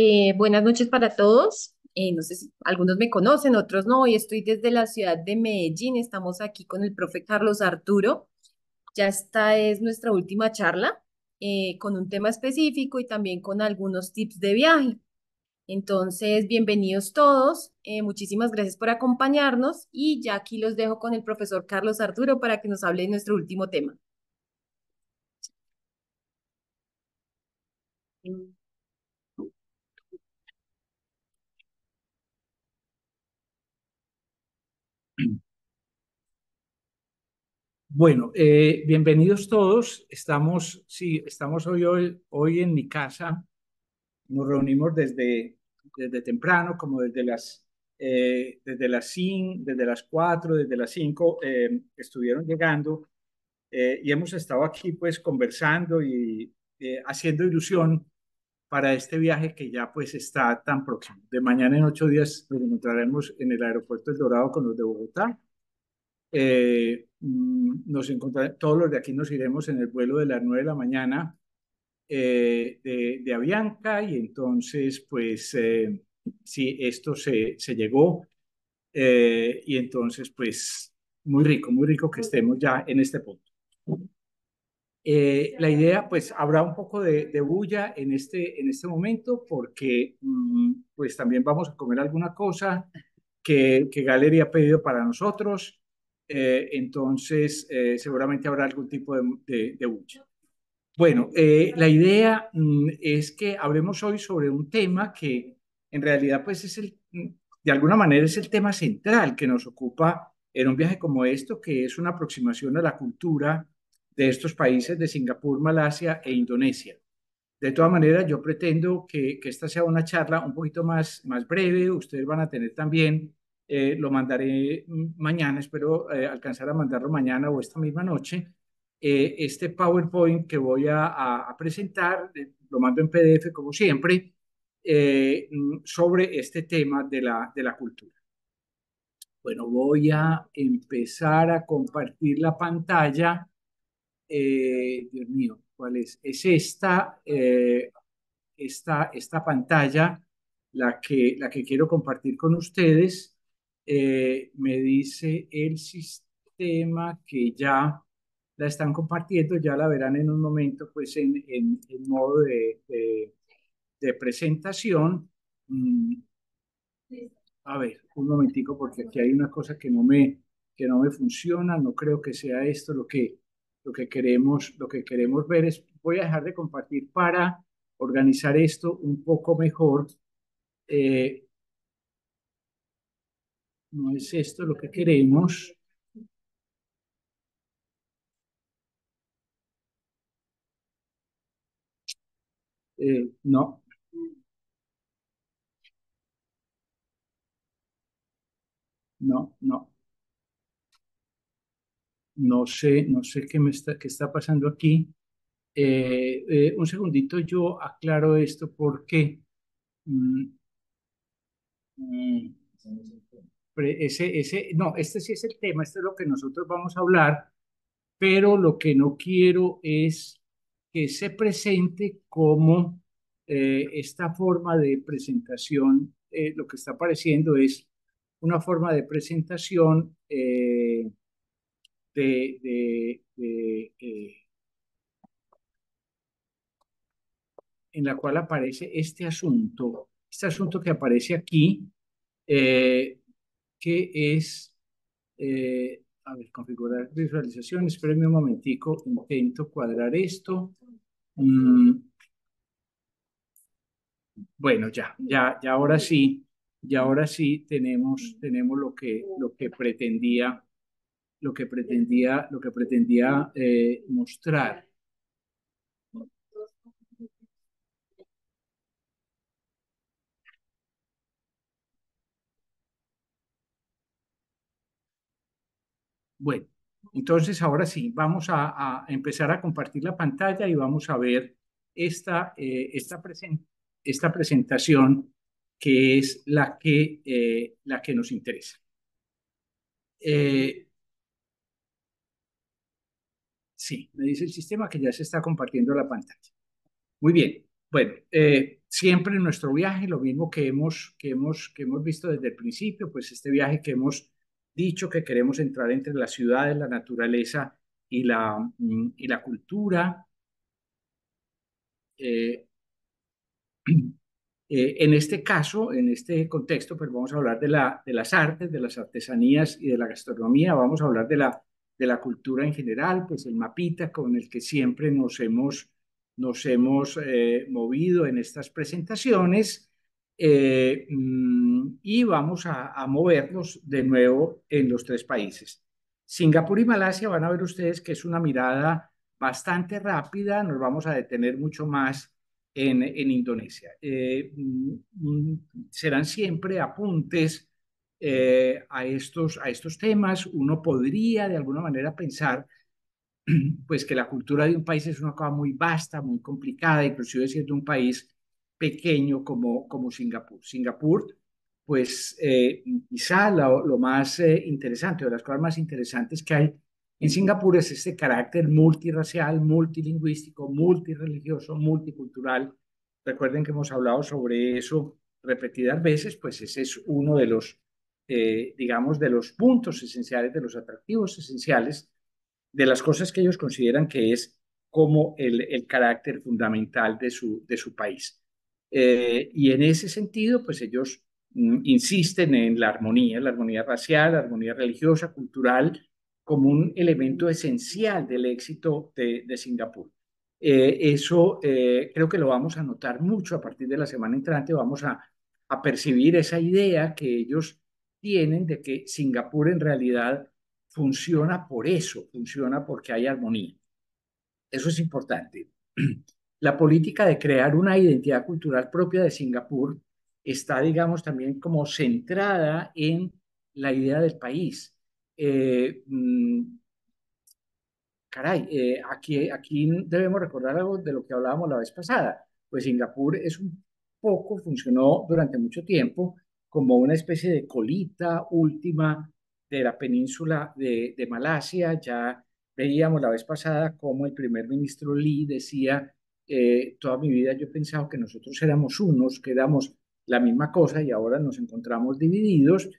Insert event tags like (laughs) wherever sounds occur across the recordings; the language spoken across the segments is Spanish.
Eh, buenas noches para todos. Eh, no sé si algunos me conocen, otros no. Hoy estoy desde la ciudad de Medellín. Estamos aquí con el profe Carlos Arturo. Ya esta es nuestra última charla eh, con un tema específico y también con algunos tips de viaje. Entonces, bienvenidos todos. Muchísimas gracias por acompañarnos y ya aquí los dejo con el profesor Carlos Arturo para que nos hable de nuestro último tema. Bueno, eh, bienvenidos todos. Estamos, sí, estamos hoy, hoy, hoy en mi casa. Nos reunimos desde, desde temprano, como desde las, eh, desde las cinco, desde las 4, desde las 5, eh, estuvieron llegando y hemos estado aquí pues conversando y haciendo ilusión para este viaje que ya pues está tan próximo. De mañana en ocho días nos encontraremos en el aeropuerto El Dorado con los de Bogotá. Eh, nos encontraremos, todos los de aquí nos iremos en el vuelo de las 9 de la mañana eh, de, de, Avianca y entonces pues eh, sí, esto se, se llegó y entonces pues muy rico, muy rico que estemos ya en este punto. la idea, pues, habrá un poco de, de, bulla en este, en este momento porque, mm, pues, también vamos a comer alguna cosa que, que Galería ha pedido para nosotros. Eh, entonces eh, seguramente habrá algún tipo de, de, bulla. Bueno, eh, la idea mm, es que hablemos hoy sobre un tema que en realidad pues es el, mm, de alguna manera es el tema central que nos ocupa en un viaje como esto, que es una aproximación a la cultura de estos países de Singapur, Malasia e Indonesia. De todas maneras, yo pretendo que, que, esta sea una charla un poquito más, más breve. Ustedes van a tener también eh, lo mandaré mañana, espero eh, alcanzar a mandarlo mañana o esta misma noche. Eh, este PowerPoint que voy a, presentar, lo mando en PDF como siempre, sobre este tema de la, de la cultura. Bueno, voy a empezar a compartir la pantalla. Dios mío, ¿cuál es? Es esta, esta, esta pantalla la que, la que quiero compartir con ustedes. Eh, me dice el sistema que ya la están compartiendo, ya la verán en un momento, pues en, en, modo de, de, presentación. Mm. A ver, un momentico, porque aquí hay una cosa que no me, que no me funciona, no creo que sea esto lo que, lo que, queremos, lo que queremos ver. Es, voy a dejar de compartir para organizar esto un poco mejor. Eh, no es esto lo que queremos. Eh, no. No, no. No sé, no sé qué me está, qué está pasando aquí. Eh, eh, un segundito, yo aclaro esto porque mm, mm, ese, ese, no, este sí es el tema, este es lo que nosotros vamos a hablar, pero lo que no quiero es que se presente como eh, esta forma de presentación, eh, lo que está apareciendo es una forma de presentación eh, de, de, en la cual aparece este asunto, este asunto que aparece aquí, que es, eh, a ver, configurar visualización, espérenme un momentico, intento cuadrar esto. Mm. Bueno, ya, ya, ya ahora sí, ya ahora sí tenemos, tenemos lo que, lo que pretendía, lo que pretendía, lo que pretendía eh, mostrar. Bueno, entonces ahora sí, vamos a, empezar a compartir la pantalla y vamos a ver esta, eh, esta, esta presentación que es la que, eh, la que nos interesa. Eh, sí, me dice el sistema que ya se está compartiendo la pantalla. Muy bien. Bueno, siempre en nuestro viaje, lo mismo que hemos, que, hemos, que hemos visto desde el principio, pues este viaje que hemos dicho que queremos entrar entre las ciudades, la naturaleza y la, mm, y la cultura. Eh, (clears throat) eh, en este caso, en este contexto, pues vamos a hablar de, la, de las artes, de las artesanías y de la gastronomía, vamos a hablar de la, de la cultura en general, pues el mapita con el que siempre nos hemos, nos hemos eh, movido en estas presentaciones mm, y vamos a, movernos de nuevo en los tres países. Singapur y Malasia van a ver ustedes que es una mirada bastante rápida, nos vamos a detener mucho más en, en Indonesia. Eh, mm, mm, serán siempre apuntes eh, a, estos, a estos temas. Uno podría de alguna manera pensar (clears throat) pues que la cultura de un país es una cosa muy vasta, muy complicada, inclusive siendo un país pequeño como, como Singapur. Singapur pues eh, quizá lo, más eh, interesante, o las cosas más interesantes que hay en Singapur es este carácter multirracial, multilingüístico, multireligioso, multicultural. Recuerden que hemos hablado sobre eso repetidas veces, pues ese es uno de los, eh, digamos, de los puntos esenciales, de los atractivos esenciales, de las cosas que ellos consideran que es como el, el carácter fundamental de su, de su país. Y en ese sentido, pues ellos Mm, insisten en la armonía, la armonía racial, la armonía religiosa, cultural, como un elemento esencial del éxito de, Singapur. Eh, eso eh, creo que lo vamos a notar mucho a partir de la semana entrante, vamos a, a percibir esa idea que ellos tienen de que Singapur en realidad funciona por eso, funciona porque hay armonía. Eso es importante. (clears throat) La política de crear una identidad cultural propia de Singapur está, digamos, también como centrada en la idea del país. Eh, mm, caray, eh, aquí, aquí debemos recordar algo de lo que hablábamos la vez pasada. Pues Singapur es un poco, funcionó durante mucho tiempo como una especie de colita última de la península de, de Malasia. Ya veíamos la vez pasada como el primer ministro Lee decía, eh, toda mi vida yo he pensado que nosotros éramos unos, que éramos la misma cosa y ahora nos encontramos divididos,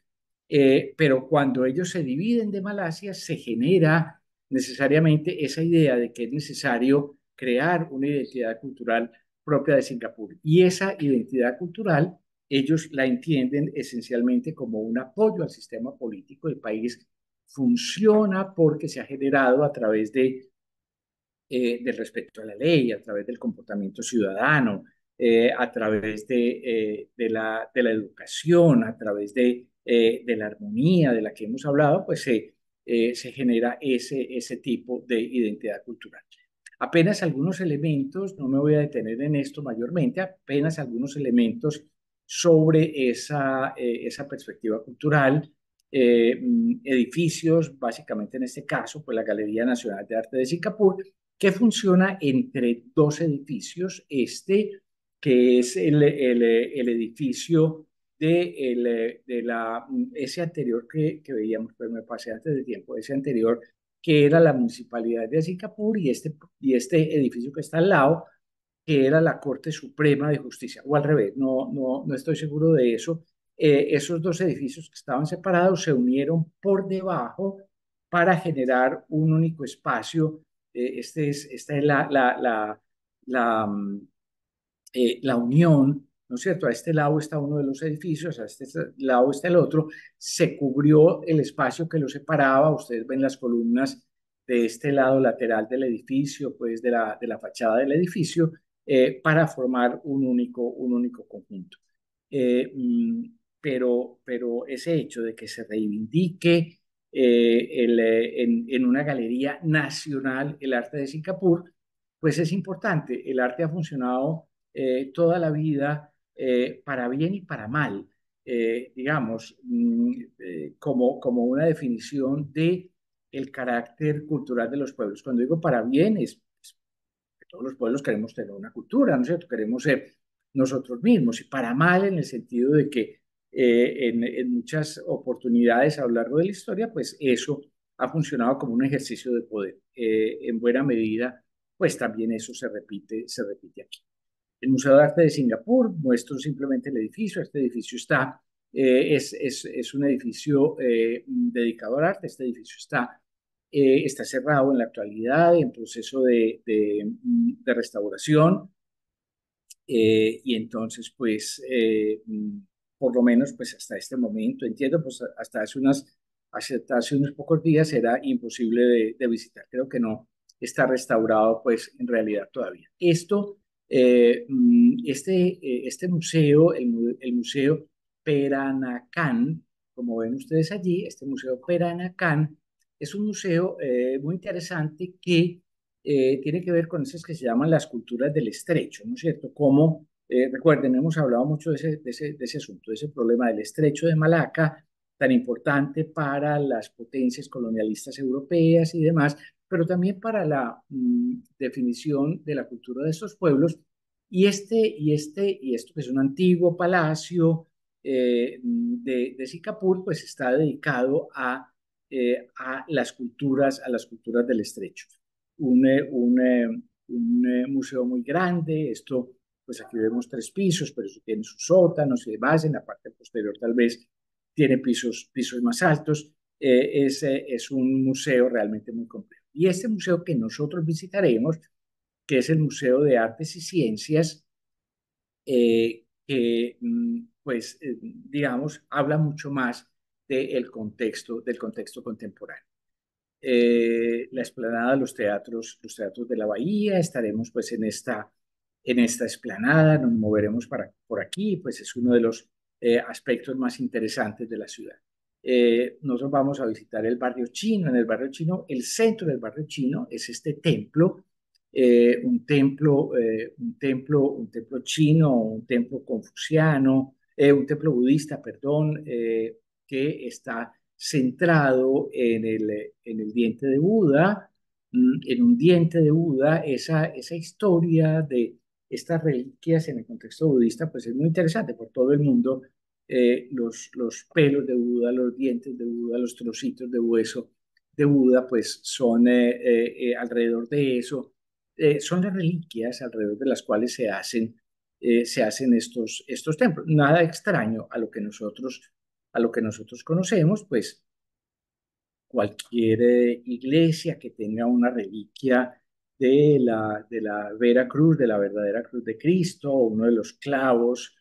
eh, pero cuando ellos se dividen de Malasia se genera necesariamente esa idea de que es necesario crear una identidad cultural propia de Singapur. Y esa identidad cultural ellos la entienden esencialmente como un apoyo al sistema político del país. Funciona porque se ha generado a través de, eh, del respeto a la ley, a través del comportamiento ciudadano, eh, a través de, eh, de, la, de, la, educación, a través de, eh, de, la armonía de la que hemos hablado, pues se, se genera ese, ese tipo de identidad cultural. Apenas algunos elementos, no me voy a detener en esto mayormente, apenas algunos elementos sobre esa, esa perspectiva cultural, mm, edificios, básicamente en este caso, pues la Galería Nacional de Arte de Singapur, que funciona entre dos edificios, este que es el, el, el edificio de, el, de la, ese anterior que, que veíamos, pero me pasé antes de tiempo, ese anterior que era la municipalidad de Singapur y este, y este edificio que está al lado, que era la Corte Suprema de Justicia, o al revés, no, no, no estoy seguro de eso. Eh, esos dos edificios que estaban separados se unieron por debajo para generar un único espacio. Eh, este es, esta es la, la, la, la mm, eh, la unión, ¿no es cierto? A este lado está uno de los edificios, a este lado está el otro, se cubrió el espacio que lo separaba, ustedes ven las columnas de este lado lateral del edificio, pues de la, de la fachada del edificio, eh, para formar un único, un único conjunto. Eh, mm, pero, pero ese hecho de que se reivindique el, en, en una galería nacional el arte de Singapur, pues es importante. El arte ha funcionado eh, toda la vida eh, para bien y para mal, eh, digamos, mm, como, como una definición de el carácter cultural de los pueblos. Cuando digo para bien es que todos los pueblos queremos tener una cultura, ¿no es cierto? Queremos ser nosotros mismos y para mal en el sentido de que en, en, muchas oportunidades a lo largo de la historia, pues eso ha funcionado como un ejercicio de poder. en buena medida, pues también eso se repite, se repite aquí. El Museo de Arte de Singapur, muestro simplemente el edificio. Este edificio está, eh, es, es, es, un edificio eh, dedicado al arte. Este edificio está, eh, está cerrado en la actualidad, en proceso de, de, de restauración. y entonces, pues, por lo menos, pues hasta este momento, entiendo, pues hasta hace, unas, hasta hace unos pocos días era imposible de, visitar. Creo que no está restaurado, pues, en realidad todavía. Esto eh, mm, este, eh, este museo, el, el, Museo Peranacan, como ven ustedes allí, este Museo Peranacan es un museo eh, muy interesante que tiene que ver con esas que se llaman las culturas del estrecho, ¿no es cierto? Como, recuerden, hemos hablado mucho de ese, de ese, de ese asunto, de ese problema del estrecho de Malaca, tan importante para las potencias colonialistas europeas y demás, pero también para la mm, definición de la cultura de estos pueblos. Y este, y este, y esto que es un antiguo palacio eh, de, de Singapur, pues está dedicado a, eh, a las culturas, a las culturas del estrecho. Un, eh, un, un museo muy grande, esto, pues aquí vemos tres pisos, pero eso tiene sus sótanos y demás, en la parte posterior tal vez tiene pisos, pisos más altos, es, es un museo realmente muy complejo. Y este museo que nosotros visitaremos, que es el Museo de Artes y Ciencias, eh, que, mm, pues, eh, digamos, habla mucho más del contexto, del contexto contemporáneo. Eh, la explanada, los teatros, los teatros de la Bahía, estaremos pues en esta, en esta explanada, nos moveremos para, por aquí, pues es uno de los aspectos más interesantes de la ciudad. Eh, nosotros vamos a visitar el barrio chino. En el barrio chino, el centro del barrio chino es este templo, eh, un templo, eh, un templo, un templo chino, un templo confuciano, un templo budista, perdón, que está centrado en el, en el diente de Buda, mm, en un diente de Buda, esa, esa historia de estas reliquias en el contexto budista, pues es muy interesante por todo el mundo eh, los, los pelos de Buda, los dientes de Buda, los trocitos de hueso de Buda, pues son eh, eh, alrededor de eso, son las reliquias alrededor de las cuales se hacen, se hacen estos, estos templos. Nada extraño a lo que nosotros, a lo que nosotros conocemos, pues cualquier iglesia que tenga una reliquia de la, de la Vera Cruz, de la verdadera cruz de Cristo, uno de los clavos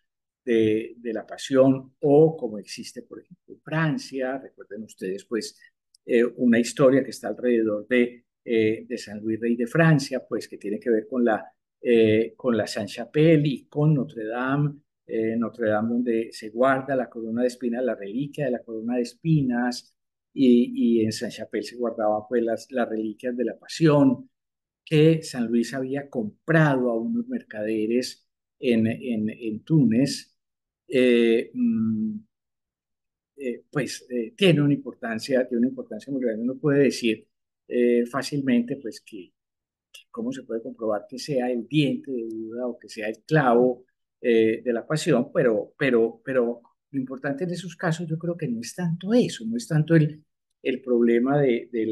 de, la pasión o como existe, por ejemplo, en Francia. Recuerden ustedes, pues, eh, una historia que está alrededor de, eh, de San Luis Rey de Francia, pues, que tiene que ver con la, eh, con la Saint-Chapelle y con Notre Dame, Notre Dame donde se guarda la corona de espinas, la reliquia de la corona de espinas, y, y en Saint-Chapelle se guardaban pues las, las reliquias de la pasión que San Luis había comprado a unos mercaderes en, en, en Túnez eh, mm, eh, pues eh, tiene una importancia, tiene una importancia muy grande. Uno puede decir fácilmente, pues que, cómo se puede comprobar que sea el diente de Buda o que sea el clavo de la pasión, pero, pero, pero lo importante en esos casos yo creo que no es tanto eso, no es tanto el, el problema de, de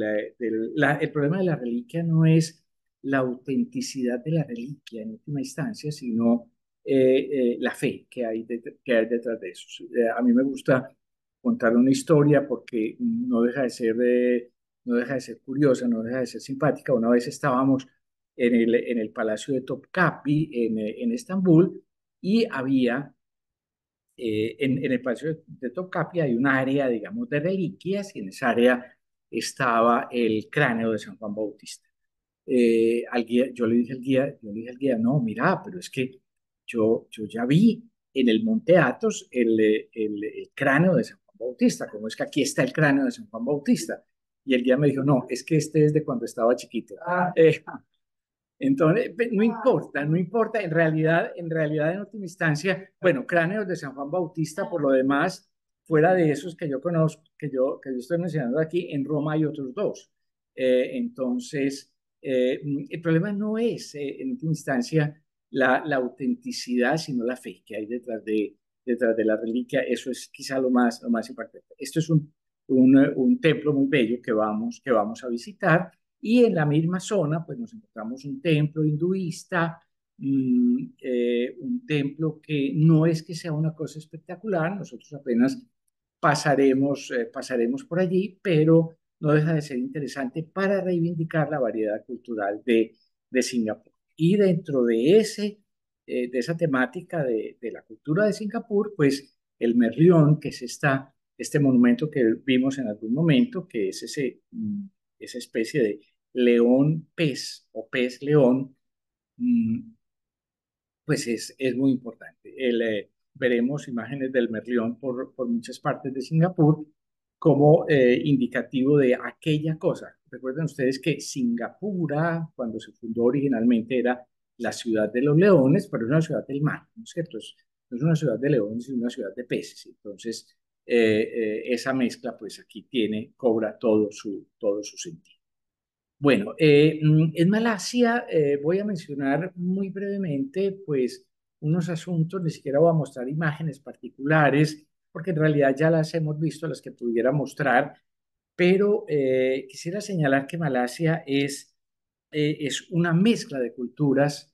la, el problema de la reliquia no es la autenticidad de la reliquia en última instancia, sino eh, eh, la fe que hay, que hay detrás de eso. Eh, a mí me gusta contar una historia porque no deja de ser, no deja de ser curiosa, no deja de ser simpática. Una vez estábamos en el, en el Palacio de Topkapi en, en Estambul y había en, en, el Palacio de Topkapi hay un área, digamos, de reliquias y en esa área estaba el cráneo de San Juan Bautista. Al guía, yo le dije al guía, yo le dije al guía, no, mira, pero es que yo, yo ya vi en el Monte Athos el, el, cráneo de San Juan Bautista, como es que aquí está el cráneo de San Juan Bautista. Y el guía me dijo, no, es que este es de cuando estaba chiquito. Ah. (laughs) Eh, entonces, no importa, no importa, en realidad, en realidad, en última instancia, bueno, cráneos de San Juan Bautista, por lo demás, fuera de esos que yo conozco, que yo, que yo estoy mencionando aquí, en Roma hay otros dos. Eh, entonces, eh, el problema no es, en última instancia, la, la, autenticidad, sino la fe que hay detrás de, detrás de la reliquia. Eso es quizá lo más, lo más importante. Esto es un, un, un, templo muy bello que vamos, que vamos a visitar y en la misma zona pues nos encontramos un templo hinduista mm, eh, un templo que no es que sea una cosa espectacular, nosotros apenas pasaremos, eh, pasaremos por allí, pero no deja de ser interesante para reivindicar la variedad cultural de, Singapur. Y dentro de, ese, de esa temática de, la cultura de Singapur, pues el Merlión, que es esta, este monumento que vimos en algún momento, que es ese, mm, esa especie de león pez o pez león, mm, pues es, es muy importante. Eh, veremos imágenes del merlión por, por muchas partes de Singapur como eh, indicativo de aquella cosa. Recuerden ustedes que Singapura, cuando se fundó originalmente, era la ciudad de los leones, pero es una ciudad del mar, ¿no es cierto? Es, no es una ciudad de leones, es una ciudad de peces. Entonces, eh, esa mezcla, pues aquí tiene, cobra todo su, todo su sentido. Bueno, eh, mm, en Malasia eh, voy a mencionar muy brevemente, pues, unos asuntos, ni siquiera voy a mostrar imágenes particulares, porque en realidad ya las hemos visto, las que pudiera mostrar, pero eh, quisiera señalar que Malasia es, es una mezcla de culturas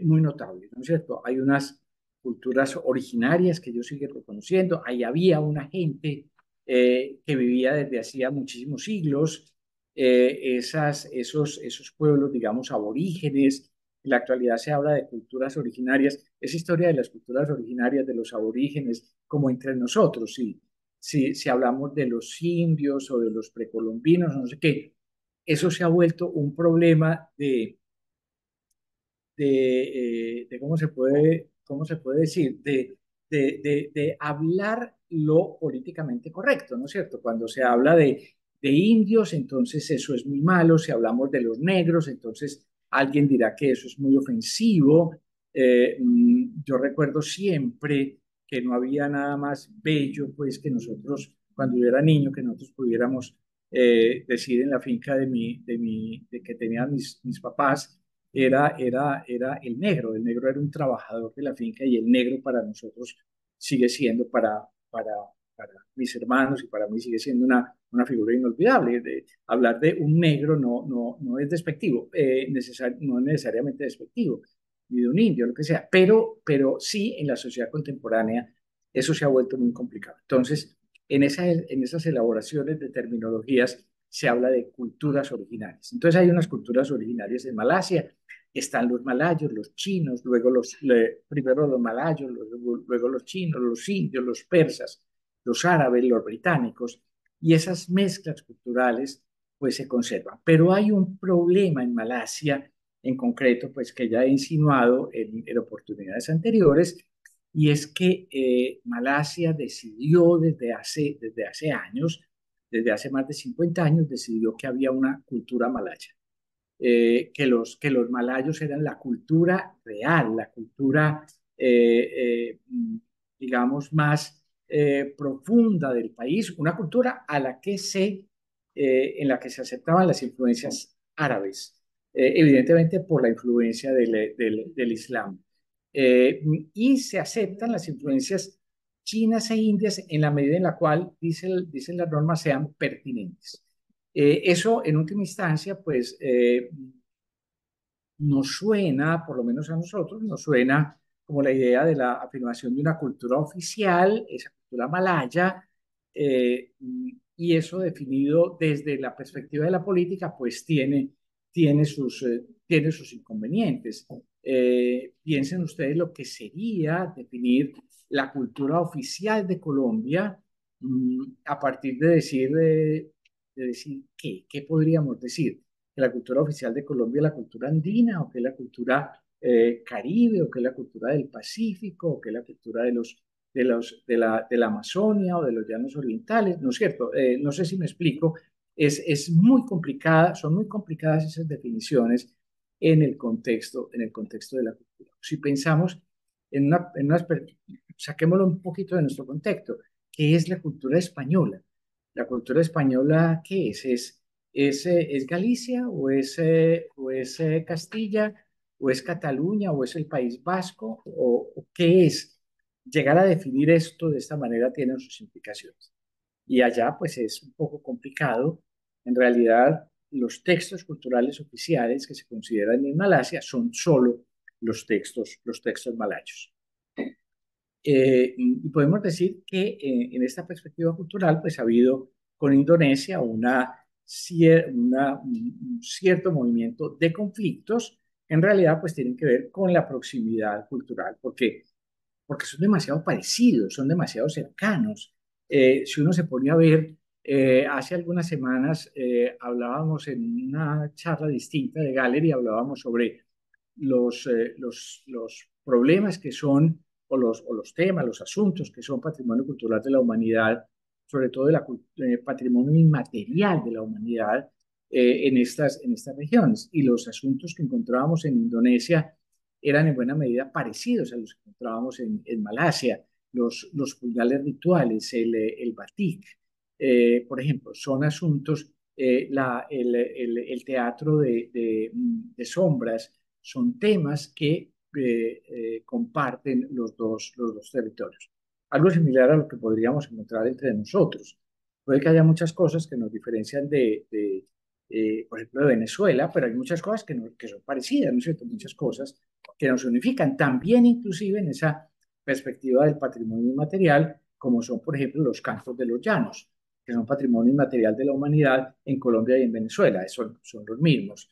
muy notable, ¿no es cierto? Hay unas culturas originarias que yo sigo reconociendo, ahí había una gente que vivía desde hacía muchísimos siglos, eh, esas, esos, esos pueblos, digamos, aborígenes. En la actualidad se habla de culturas originarias. Esa historia de las culturas originarias, de los aborígenes, como entre nosotros, sí. Si, si hablamos de los indios o de los precolombinos, no sé qué, eso se ha vuelto un problema de, de, eh, de ¿cómo, se puede, ¿cómo se puede decir? De, de, de, de, hablar lo políticamente correcto, ¿no es cierto? Cuando se habla de de indios, entonces eso es muy malo. Si hablamos de los negros, entonces alguien dirá que eso es muy ofensivo. Eh, mm, yo recuerdo siempre que no había nada más bello, pues que nosotros, cuando yo era niño, que nosotros pudiéramos eh, decir en la finca de, mi, de, mi, de que tenían mis, mis papás, era, era, era el negro. El negro era un trabajador de la finca y el negro para nosotros sigue siendo para, para, para mis hermanos y para mí sigue siendo una, una figura inolvidable. De, hablar de un negro no, no, no es despectivo, eh, necesar, no es necesariamente despectivo, ni de un indio, lo que sea, pero, pero sí en la sociedad contemporánea eso se ha vuelto muy complicado. Entonces, en, esa, en esas elaboraciones de terminologías se habla de culturas originarias. Entonces hay unas culturas originarias en Malasia, están los malayos, los chinos, luego los, primero los malayos, luego los chinos, los indios, los persas, los árabes, los británicos, y esas mezclas culturales pues se conservan. Pero hay un problema en Malasia en concreto, pues que ya he insinuado en, oportunidades anteriores, y es que eh, Malasia decidió desde hace, desde hace años, desde hace más de 50 años, decidió que había una cultura malaya, eh, que, los, que los malayos eran la cultura real, la cultura, eh, digamos, más eh, profunda del país, una cultura a la que se, eh, en la que se aceptaban las influencias árabes, eh, evidentemente por la influencia del, del, Islam. y se aceptan las influencias chinas e indias en la medida en la cual, dicen, dicen las normas, sean pertinentes. eso, en última instancia, pues nos suena, por lo menos a nosotros, nos suena como la idea de la afirmación de una cultura oficial, esa cultura malaya, eh, y eso definido desde la perspectiva de la política, pues tiene, tiene, sus, eh, tiene sus inconvenientes. Eh, piensen ustedes lo que sería definir la cultura oficial de Colombia mm, a partir de decir, de, decir ¿qué? ¿Qué podríamos decir? ¿Que la cultura oficial de Colombia es la cultura andina o que es la cultura eh, caribe, o que es la cultura del Pacífico, o que es la cultura de los de, los, de, la, de la Amazonia o de los llanos orientales, ¿no es cierto? Eh, no sé si me explico, es, es muy complicada, son muy complicadas esas definiciones en el contexto, en el contexto de la cultura. Si pensamos en una, en una saquémoslo un poquito de nuestro contexto, ¿qué es la cultura española? La cultura española, ¿qué es? ¿Es, es, eh, es Galicia o es, o es Castilla o es Cataluña o es el País Vasco o, qué es. Llegar a definir esto de esta manera tiene sus implicaciones. Y allá pues es un poco complicado. En realidad los textos culturales oficiales que se consideran en Malasia son solo los textos, los textos malayos. Eh, y podemos decir que eh, en esta perspectiva cultural, pues ha habido con Indonesia una, un cierto movimiento de conflictos en realidad pues tienen que ver con la proximidad cultural, porque, porque son demasiado parecidos, son demasiado cercanos. Eh, si uno se pone a ver, hace algunas semanas hablábamos en una charla distinta de Gallery, hablábamos sobre los, los, los problemas que son o los, o los temas, los asuntos que son patrimonio cultural de la humanidad, sobre todo el eh, patrimonio inmaterial de la humanidad eh, en, estas, en estas regiones. Y los asuntos que encontrábamos en Indonesia eran en buena medida parecidos a los que encontrábamos en, en Malasia, los, los rituales, el, el batik, eh, por ejemplo, son asuntos, la, el, el, el, teatro de, de, de sombras, son temas que eh, comparten los dos, los dos territorios. Algo similar a lo que podríamos encontrar entre nosotros. Puede que haya muchas cosas que nos diferencian de, de eh, por ejemplo, de Venezuela, pero hay muchas cosas que, que son parecidas, ¿no es cierto? Muchas cosas que nos unifican, también inclusive en esa perspectiva del patrimonio inmaterial, como son, por ejemplo, los cantos de los llanos, que son patrimonio inmaterial de la humanidad en Colombia y en Venezuela, son, son los mismos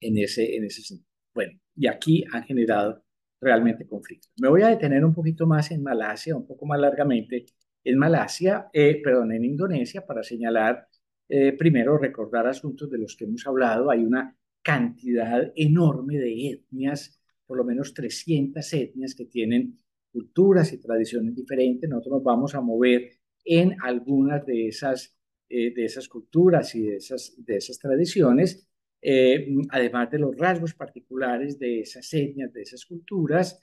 en ese, en ese sentido. Bueno, y aquí han generado realmente conflictos. Me voy a detener un poquito más en Malasia, un poco más largamente en Malasia, eh, perdón, en Indonesia, para señalar, eh, primero, recordar asuntos de los que hemos hablado. Hay una cantidad enorme de etnias, por lo menos 300 etnias que tienen culturas y tradiciones diferentes. Nosotros nos vamos a mover en algunas de esas, eh, de esas culturas y de esas, de esas tradiciones eh, además de los rasgos particulares de esas etnias, de esas culturas,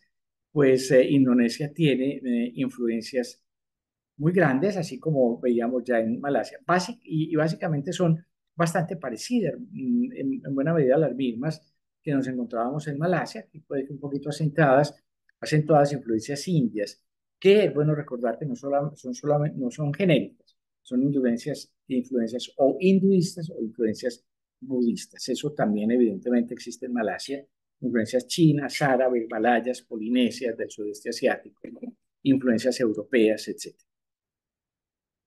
pues eh, Indonesia tiene eh, influencias muy grandes, así como veíamos ya en Malasia. y, básicamente son bastante parecidas, mm, en, buena medida las mismas que nos encontrábamos en Malasia, que puede que un poquito acentuadas, acentuadas influencias indias, que bueno recordar que no, solo, son, solamente, no son genéricas, son influencias, influencias o hinduistas o influencias budistas. Eso también evidentemente existe en Malasia, influencias chinas, árabes, malayas, polinesias del sudeste asiático, influencias europeas, etc.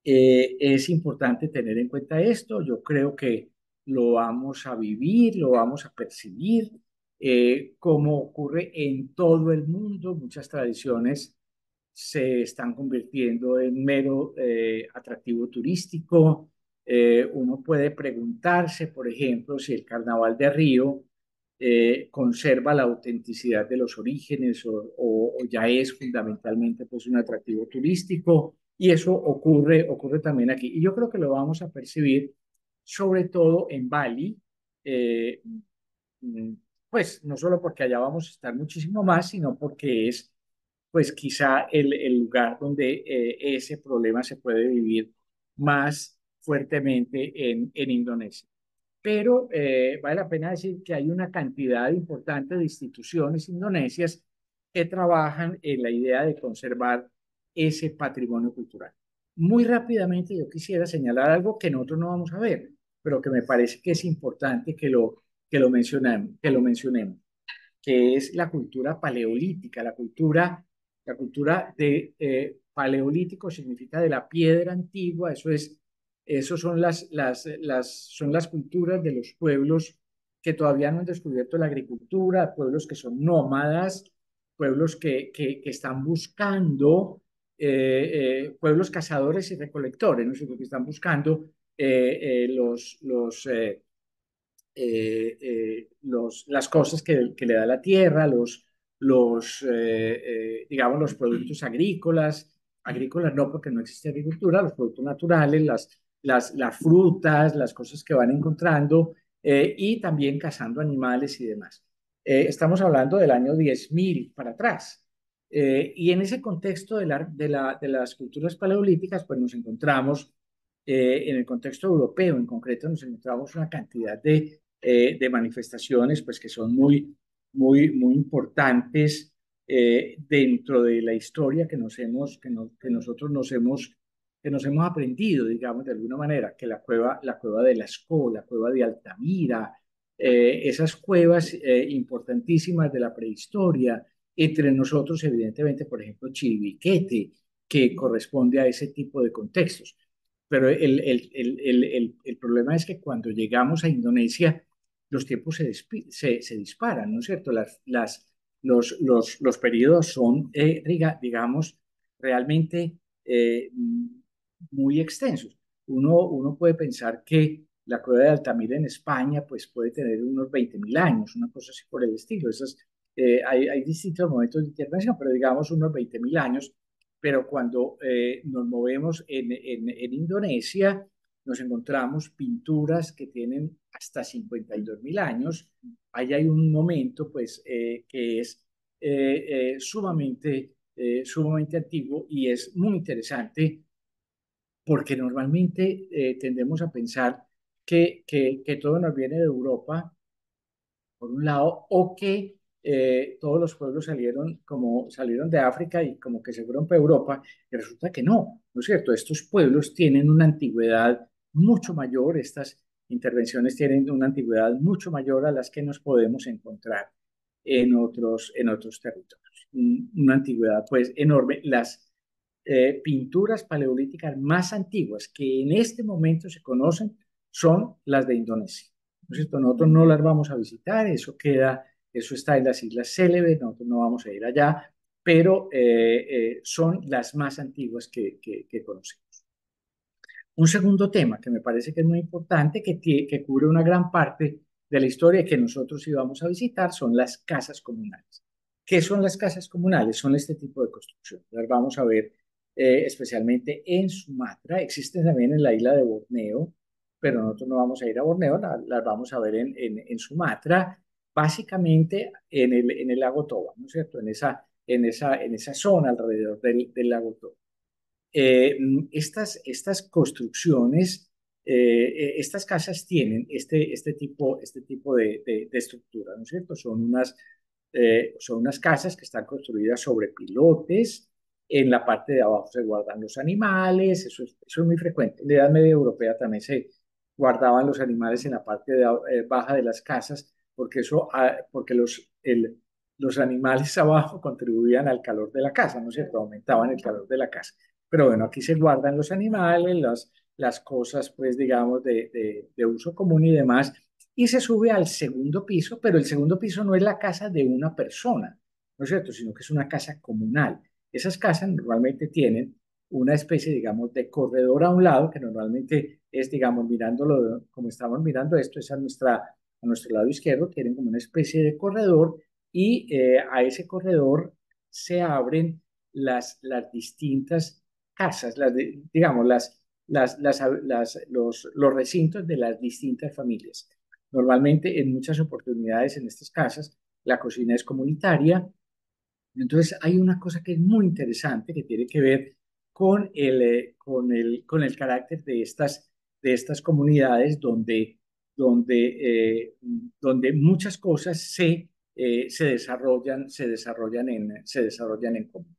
Eh, es importante tener en cuenta esto, yo creo que lo vamos a vivir, lo vamos a percibir, eh, como ocurre en todo el mundo, muchas tradiciones se están convirtiendo en mero eh, atractivo turístico, eh, uno puede preguntarse, por ejemplo, si el Carnaval de Río eh, conserva la autenticidad de los orígenes o, ya es fundamentalmente pues, un atractivo turístico y eso ocurre, ocurre también aquí. Y yo creo que lo vamos a percibir sobre todo en Bali, eh, mm, pues no solo porque allá vamos a estar muchísimo más, sino porque es pues quizá el, lugar donde ese problema se puede vivir más fuertemente en, en Indonesia. Pero eh, vale la pena decir que hay una cantidad importante de instituciones indonesias que trabajan en la idea de conservar ese patrimonio cultural. Muy rápidamente yo quisiera señalar algo que nosotros no vamos a ver, pero que me parece que es importante que lo, que lo, mencionemos, que lo mencionemos, que es la cultura paleolítica, la cultura, la cultura de eh, paleolítico significa de la piedra antigua, eso es esas son las, las, las, son las culturas de los pueblos que todavía no han descubierto la agricultura, pueblos que son nómadas, pueblos que, que, están buscando, eh, eh, pueblos cazadores y recolectores, ¿no? que están buscando eh, los, las cosas que, le da la tierra, los, los digamos, los productos agrícolas, agrícolas no porque no existe agricultura, los productos naturales, las, las, frutas, las cosas que van encontrando eh, y también cazando animales y demás. Eh, estamos hablando del año 10.000 para atrás. Eh, y en ese contexto de, la, de, la, de, las culturas paleolíticas, pues nos encontramos, en el contexto europeo en concreto, nos encontramos una cantidad de, de manifestaciones pues, que son muy, muy, muy importantes dentro de la historia que, nos hemos, que, que nosotros nos hemos que nos hemos aprendido, digamos, de alguna manera, que la cueva, la cueva de Lascaux, la cueva de Altamira, esas cuevas importantísimas de la prehistoria, entre nosotros, evidentemente, por ejemplo, Chiribiquete, que corresponde a ese tipo de contextos. Pero el, el, el, el problema es que cuando llegamos a Indonesia, los tiempos se, se, se disparan, ¿no es cierto? Las, las, los, los, los periodos son, eh, digamos, realmente eh, muy extensos. Uno, uno puede pensar que la cueva de Altamira en España pues puede tener unos 20.000 años, una cosa así por el estilo. Esas, eh, hay, hay, distintos momentos de intervención, pero digamos unos 20.000 años. Pero cuando nos movemos en, en, en, Indonesia, nos encontramos pinturas que tienen hasta 52.000 años. Ahí hay un momento pues que es sumamente eh, sumamente antiguo y es muy interesante porque normalmente eh, tendemos a pensar que, que, que, todo nos viene de Europa, por un lado, o que eh, todos los pueblos salieron como salieron de África y como que se fueron para Europa, y resulta que no, ¿no es cierto? Estos pueblos tienen una antigüedad mucho mayor, estas intervenciones tienen una antigüedad mucho mayor a las que nos podemos encontrar en otros, en otros territorios una antigüedad pues enorme. Las eh, pinturas paleolíticas más antiguas que en este momento se conocen son las de Indonesia. ¿no Nosotros no las vamos a visitar, eso queda, eso está en las Islas Célebes, nosotros no vamos a ir allá, pero eh, eh, son las más antiguas que, que, conocemos. Un segundo tema que me parece que es muy importante, que, que cubre una gran parte de la historia que nosotros íbamos a visitar, son las casas comunales. ¿Qué son las casas comunales? Son este tipo de construcción. Las vamos a ver eh, especialmente en Sumatra. Existen también en la isla de Borneo, pero nosotros no vamos a ir a Borneo, las, vamos a ver en, en, Sumatra, básicamente en el, en el lago Toba, ¿no es cierto? En esa, en esa, en esa zona alrededor del, del lago Toba. Eh, estas, estas construcciones, eh, estas casas tienen este, este tipo, este tipo de, estructura, ¿no es cierto? Son unas eh, son unas casas que están construidas sobre pilotes. En la parte de abajo se guardan los animales, eso es, eso es muy frecuente. En la Edad Media Europea también se guardaban los animales en la parte de, eh, baja de las casas, porque, eso, ah, porque los, el, los animales abajo (laughs) contribuían al calor de la casa, ¿no es cierto? Aumentaban el calor de la casa. Pero bueno, aquí se guardan los animales, las, las cosas, pues digamos, de, de, de uso común y demás, y se sube al segundo piso, pero el segundo piso no es la casa de una persona, ¿no es cierto?, sino que es una casa comunal. Esas casas normalmente tienen una especie, digamos, de corredor a un lado, que normalmente es, digamos, mirándolo como estamos mirando esto, es a, nuestra, a nuestro lado izquierdo, tienen como una especie de corredor y eh, a ese corredor se abren las, las distintas casas, las digamos, las, las, las, los, los recintos de las distintas familias. Normalmente, en muchas oportunidades en estas casas, la cocina es comunitaria. Entonces, hay una cosa que es muy interesante que tiene que ver con el, eh, con el, con el carácter de estas, de estas comunidades donde, donde, eh, donde muchas cosas se, eh, se, desarrollan, se, desarrollan en, se desarrollan en común.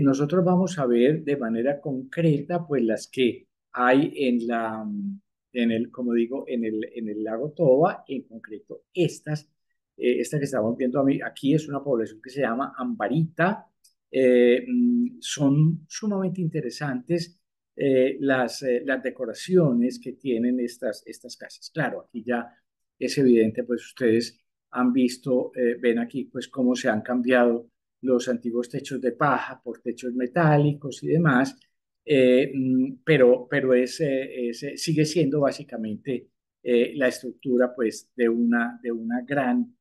nosotros vamos a ver de manera concreta pues las que hay en la, en el, como digo, en el, en el lago Toba, en concreto estas, eh, esta que estamos viendo aquí es una población que se llama Ambarita, eh, mm, son sumamente interesantes eh, las, las decoraciones que tienen estas, estas casas. Claro, aquí ya es evidente, pues ustedes han visto, ven aquí pues cómo se han cambiado los antiguos techos de paja por techos metálicos y demás, eh, mm, pero, pero es, eh, sigue siendo básicamente eh, la estructura pues, de, una, de una gran,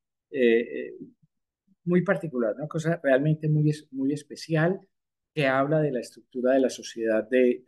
muy particular, una cosa realmente muy, muy especial que habla de la estructura de la sociedad de,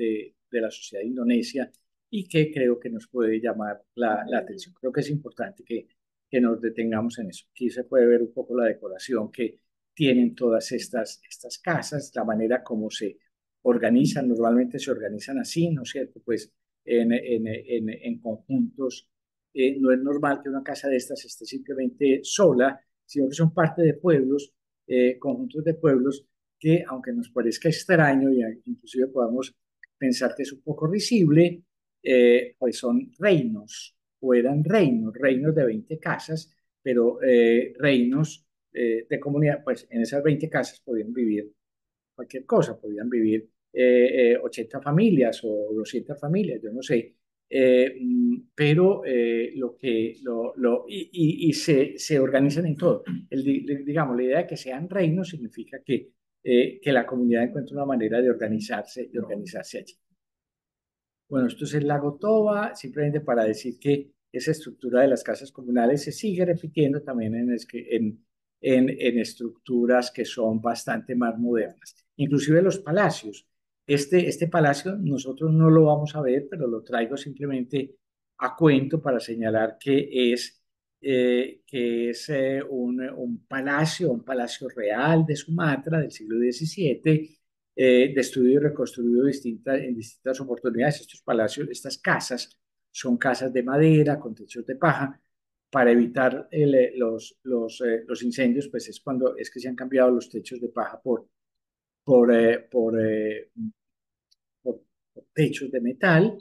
de, la sociedad indonesia y que creo que nos puede llamar la, atención. Creo que es importante que, que nos detengamos en eso. Aquí se puede ver un poco la decoración que tienen todas estas, estas casas, la manera como se organizan, normalmente se organizan así, ¿no es cierto? Pues en, en, en, en conjuntos. Eh, no es normal que una casa de estas esté simplemente sola, sino que son parte de pueblos, eh, conjuntos de pueblos que, aunque nos parezca extraño y inclusive podamos pensar que es un poco risible, eh, pues son reinos, o eran reinos, reinos de 20 casas, pero eh, reinos eh, de comunidad, pues en esas 20 casas podían vivir cualquier cosa, podían vivir 80 familias o 200 familias, yo no sé, mm, pero lo que, lo, lo y, y, se, se, organizan en todo. El, digamos, la idea de que sean reinos significa que, que la comunidad encuentre una manera de organizarse, de organizarse allí. Bueno, esto es el lago Toba, simplemente para decir que esa estructura de las casas comunales se sigue repitiendo también en, en, en, en estructuras que son bastante más modernas, inclusive los palacios. Este, este palacio nosotros no lo vamos a ver, pero lo traigo simplemente a cuento para señalar que es, eh, que es eh, un, un, palacio, un palacio real de Sumatra del siglo XVII, eh, destruido y reconstruido en distintas oportunidades. Estos palacios, estas casas, son casas de madera con techos de paja. Para evitar eh, los, eh, los, incendios, pues es cuando es que se han cambiado los techos de paja por, por, por, por, techos de metal,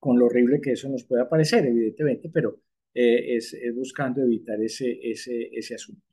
con lo horrible que eso nos puede parecer, evidentemente, pero es, es, buscando evitar ese, ese, ese asunto.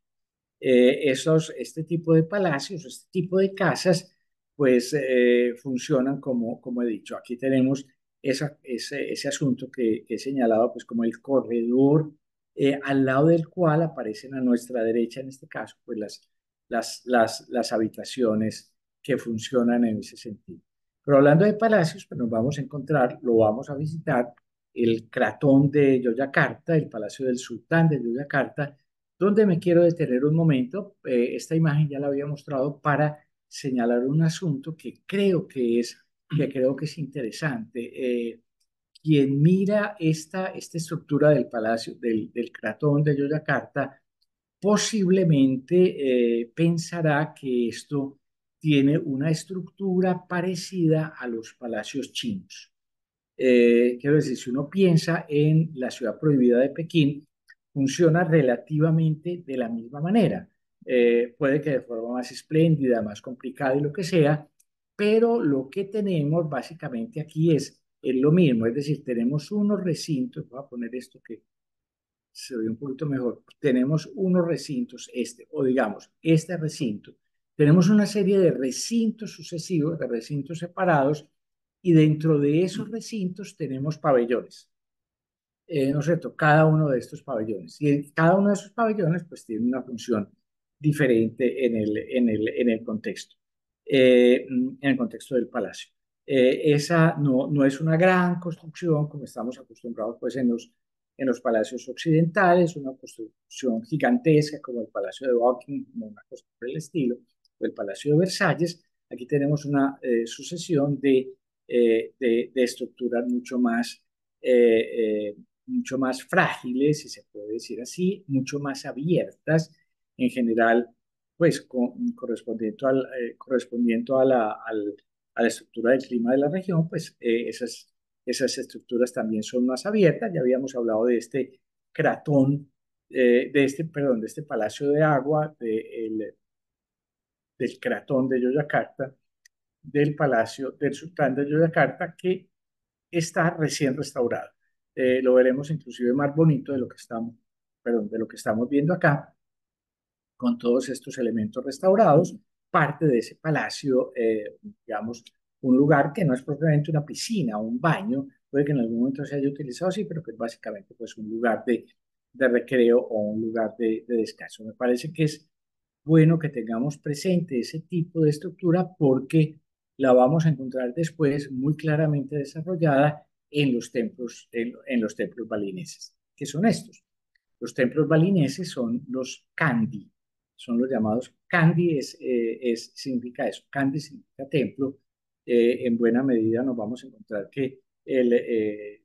Eh, esos, este tipo de palacios, este tipo de casas, pues eh, funcionan como, como he dicho. Aquí tenemos esa, ese, ese, asunto que, he señalado, pues como el corredor, eh, al lado del cual aparecen a nuestra derecha, en este caso, pues las, las, las, las habitaciones que funcionan en ese sentido. Pero hablando de palacios, pues nos vamos a encontrar, lo vamos a visitar, el Cratón de Yoyakarta, el Palacio del Sultán de Yoyakarta, donde me quiero detener un momento. Eh, esta imagen ya la había mostrado para señalar un asunto que creo que es, que creo que es interesante. Eh, quien mira esta, esta estructura del palacio, del, del cratón de Yoyakarta, posiblemente eh, pensará que esto tiene una estructura parecida a los palacios chinos. Quiero decir, si uno piensa en la ciudad prohibida de Pekín, funciona relativamente de la misma manera. Eh, puede que de forma más espléndida, más complicada y lo que sea, pero lo que tenemos básicamente aquí es, es lo mismo, es decir, tenemos unos recintos, voy a poner esto que se ve un poquito mejor, tenemos unos recintos, este, o digamos, este recinto, tenemos una serie de recintos sucesivos, de recintos separados, y dentro de esos recintos tenemos pabellones eh, ¿no es cierto?, cada uno de estos pabellones. Y cada uno de esos pabellones pues tiene una función diferente en el, en el, en el contexto, eh, en el contexto del palacio. Eh, esa no, no es una gran construcción como estamos acostumbrados pues en los, en los palacios occidentales, una construcción gigantesca como el Palacio de Buckingham, una cosa por el estilo, o el Palacio de Versalles. Aquí tenemos una sucesión de, de, de, estructuras mucho más mucho más frágiles, si se puede decir así, mucho más abiertas, en general, pues con, al, eh, correspondiendo a, la, al, a la estructura del clima de la región, pues eh, esas, esas estructuras también son más abiertas. Ya habíamos hablado de este cratón, eh, de este, perdón, de este palacio de agua, de el, del cratón de Yoyakarta, del palacio del sultán de Yoyakarta, que está recién restaurado. Eh, lo veremos inclusive más bonito de lo que estamos, de lo que estamos viendo acá, con todos estos elementos restaurados, parte de ese palacio, eh, digamos, un lugar que no es propiamente una piscina o un baño, puede que en algún momento se haya utilizado así, pero que es básicamente pues, un lugar de, de recreo o un lugar de descanso. Me parece que es bueno que tengamos presente ese tipo de estructura porque la vamos a encontrar después muy claramente desarrollada en los templos, en, los templos balineses. ¿Qué son estos? Los templos balineses son los kandi, son los llamados kandi, es, eh, es, significa eso, kandi significa templo. Eh, en buena medida nos vamos a encontrar que, el, eh,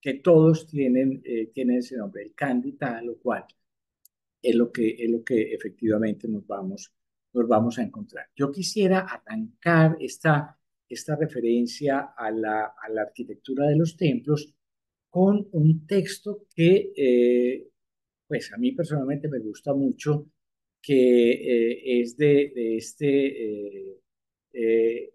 que todos tienen, tienen ese nombre, el kandi tal o cual, es lo que, es lo que efectivamente nos vamos, nos vamos a encontrar. Yo quisiera arrancar esta esta referencia a la, a la arquitectura de los templos con un texto que, eh, pues a mí personalmente me gusta mucho, que eh, es de, de este, eh,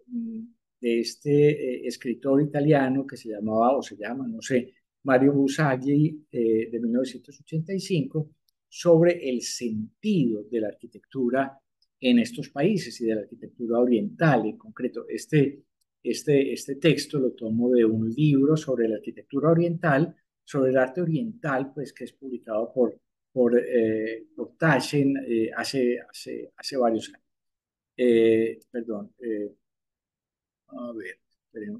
de este escritor italiano que se llamaba, o se llama, no sé, Mario Busagli eh, de 1985 sobre el sentido de la arquitectura en estos países y de la arquitectura oriental. En concreto, este, este, este texto lo tomo de un libro sobre la arquitectura oriental, sobre el arte oriental, pues que es publicado por, por, eh, por Taschen eh, hace, hace, hace varios años. Eh, perdón, a ver,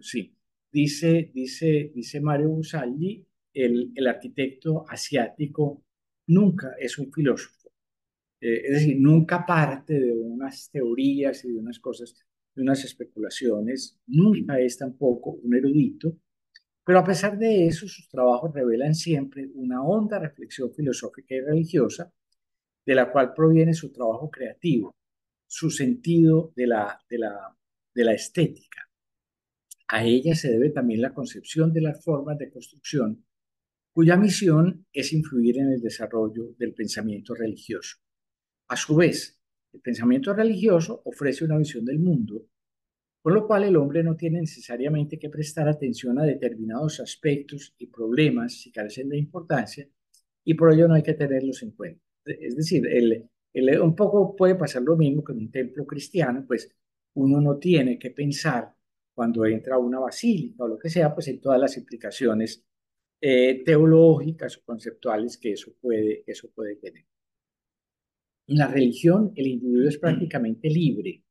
sí. Dice, dice, dice Mario Busagli, el, el arquitecto asiático nunca es un filósofo. Eh, es decir, nunca parte de unas teorías y de unas cosas, de unas especulaciones, nunca es tampoco un erudito, pero a pesar de eso, sus trabajos revelan siempre una honda reflexión filosófica y religiosa, de la cual proviene su trabajo creativo, su sentido de la, de la, de la estética. A ella se debe también la concepción de las formas de construcción cuya misión es influir en el desarrollo del pensamiento religioso. A su vez, el pensamiento religioso ofrece una visión del mundo, con lo cual el hombre no tiene necesariamente que prestar atención a determinados aspectos y problemas si carecen de importancia, y por ello no hay que tenerlos en cuenta. Es decir, el, un poco puede pasar lo mismo que en un templo cristiano, pues uno no tiene que pensar cuando entra a una basílica o lo que sea, pues en todas las implicaciones eh, teológicas o conceptuales que eso puede, eso puede tener. En la religión, el individuo es prácticamente libre.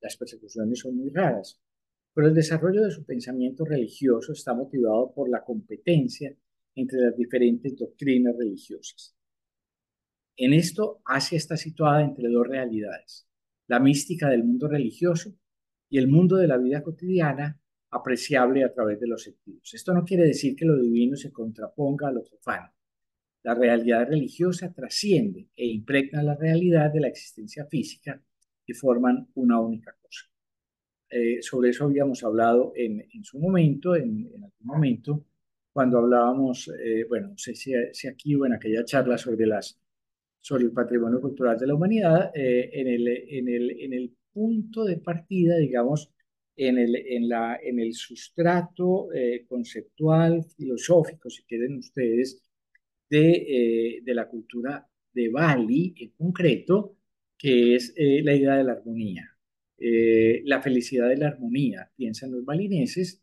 Las persecuciones son muy raras, pero el desarrollo de su pensamiento religioso está motivado por la competencia entre las diferentes doctrinas religiosas. En esto, Asia está situada entre dos realidades, la mística del mundo religioso y el mundo de la vida cotidiana apreciable a través de los sentidos. Esto no quiere decir que lo divino se contraponga a lo profano. La realidad religiosa trasciende e impregna la realidad de la existencia física y forman una única cosa. Eh, sobre eso habíamos hablado en, su momento, en, algún momento, cuando hablábamos, eh, bueno, no sé si, aquí o en aquella charla sobre, las, sobre el patrimonio cultural de la humanidad, eh, en, el, en, el, en el punto de partida, digamos, en el, en la, en el sustrato conceptual, filosófico, si quieren ustedes, de, eh, de, la cultura de Bali en concreto, que es eh, la idea de la armonía. la felicidad de la armonía, piensan los balineses,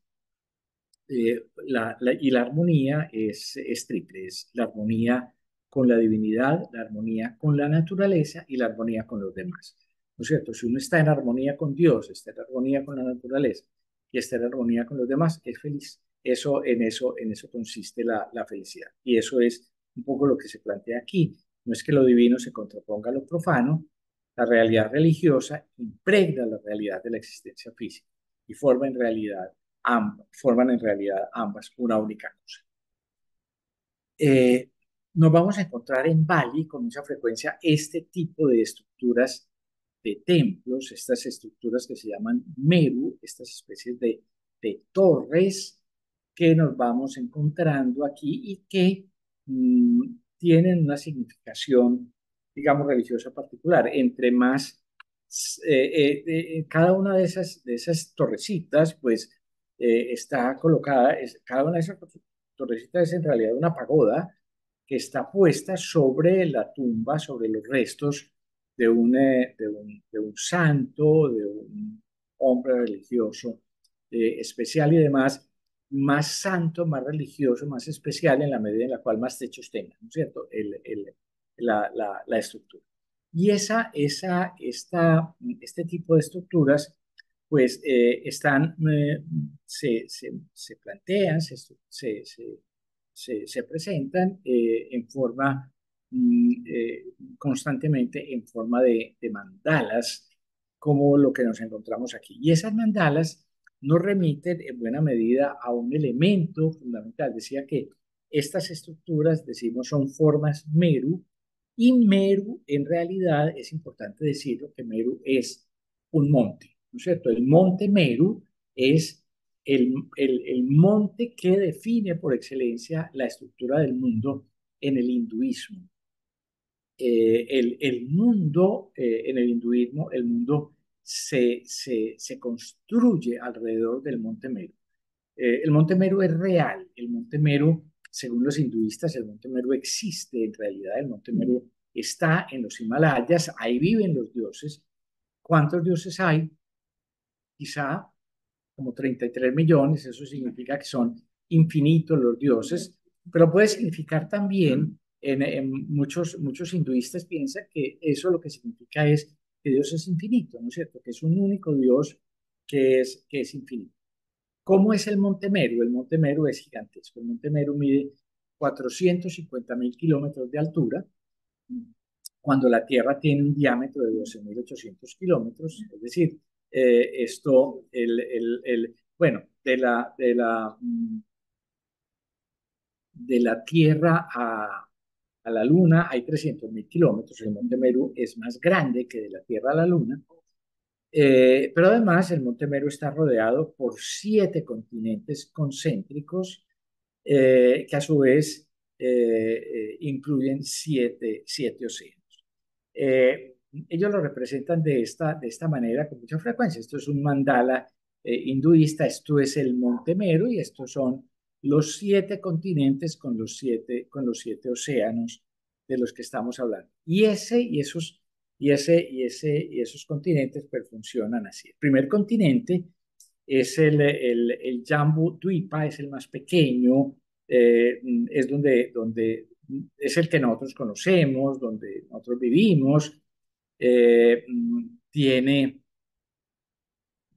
la, y la armonía es, es triple, es la armonía con la divinidad, la armonía con la naturaleza y la armonía con los demás. ¿no es cierto? Si uno está en armonía con Dios, está en armonía con la naturaleza y está en armonía con los demás, es feliz. Eso, en eso, en eso consiste la, la felicidad. Y eso es un poco lo que se plantea aquí. No es que lo divino se contraponga a lo profano, la realidad religiosa impregna la realidad de la existencia física y forma en realidad forman en realidad ambas una única cosa. Eh, nos vamos a encontrar en Bali con mucha frecuencia este tipo de estructuras de templos, estas estructuras que se llaman Meru, estas especies de, de torres que nos vamos encontrando aquí y que mm, tienen una significación, digamos, religiosa particular. Entre más, eh, eh, cada una de esas, de esas torrecitas, pues, eh, está colocada, cada una de esas torrecitas es en realidad una pagoda que está puesta sobre la tumba, sobre los restos de un, eh, de un, de un santo, de un hombre religioso eh, especial y demás, más santo, más religioso, más especial en la medida en la cual más techos tenga, ¿no es cierto? El, el, la, la, la, estructura. Y esa, esa, esta, este tipo de estructuras, pues, eh, están, se, se, se, plantean, se, se, se presentan en forma Mm, eh, constantemente en forma de, mandalas, como lo que nos encontramos aquí. Y esas mandalas nos remiten en buena medida a un elemento fundamental. Decía que estas estructuras, decimos, son formas Meru, y Meru en realidad es importante decirlo que Meru es un monte, ¿no es cierto? El monte Meru es el, el, el monte que define por excelencia la estructura del mundo en el hinduismo. Eh, el, el, mundo, eh, en el hinduismo, el mundo se, se, construye alrededor del monte Meru. Eh, el Monte Meru es real. El Monte Meru, según los hinduistas, el Monte Meru existe. En realidad, el Monte Meru está en los Himalayas. Ahí viven los dioses. ¿Cuántos dioses hay? Quizá como 33 millones. Eso significa que son infinitos los dioses. Pero puede significar también, en, muchos, muchos hinduistas piensan que eso lo que significa es Dios es infinito, ¿no es cierto? Que es un único Dios que es, que es infinito. ¿Cómo es el Monte Meru? El Monte Meru es gigantesco. El Monte Meru mide 450 mil kilómetros de altura, cuando la Tierra tiene un diámetro de 12.800 kilómetros. Es decir, eh, esto, el, el, el, bueno, de la, de la, mm, de la Tierra a, a la Luna hay 300.000 kilómetros. El Monte Meru es más grande que de la Tierra a la Luna. Eh, pero además el Monte Meru está rodeado por siete continentes concéntricos eh, que a su vez eh, incluyen siete, siete océanos. ellos lo representan de esta, de esta manera con mucha frecuencia. Esto es un mandala hinduista, esto es el Monte Meru y estos son los siete continentes con los siete, con los siete océanos de los que estamos hablando. Y ese y esos y, ese, y, ese, y esos continentes pues, funcionan así. El primer continente es el, el, el Jambu Dwipa, es el más pequeño, eh, es donde, donde es el que nosotros conocemos, donde nosotros vivimos, eh, tiene,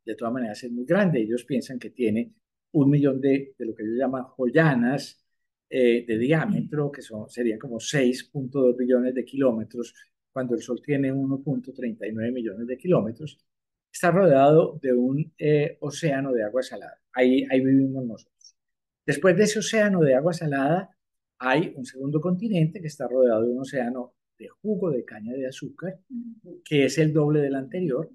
de todas maneras es muy grande, ellos piensan que tiene un millón de, de lo que ellos llaman joyanas eh, de diámetro, que son, serían como 6.2 billones de kilómetros, cuando el Sol tiene 1.39 millones de kilómetros, está rodeado de un eh, océano de agua salada. Ahí, ahí vivimos nosotros. Después de ese océano de agua salada, hay un segundo continente que está rodeado de un océano de jugo de caña de azúcar, que es el doble del anterior.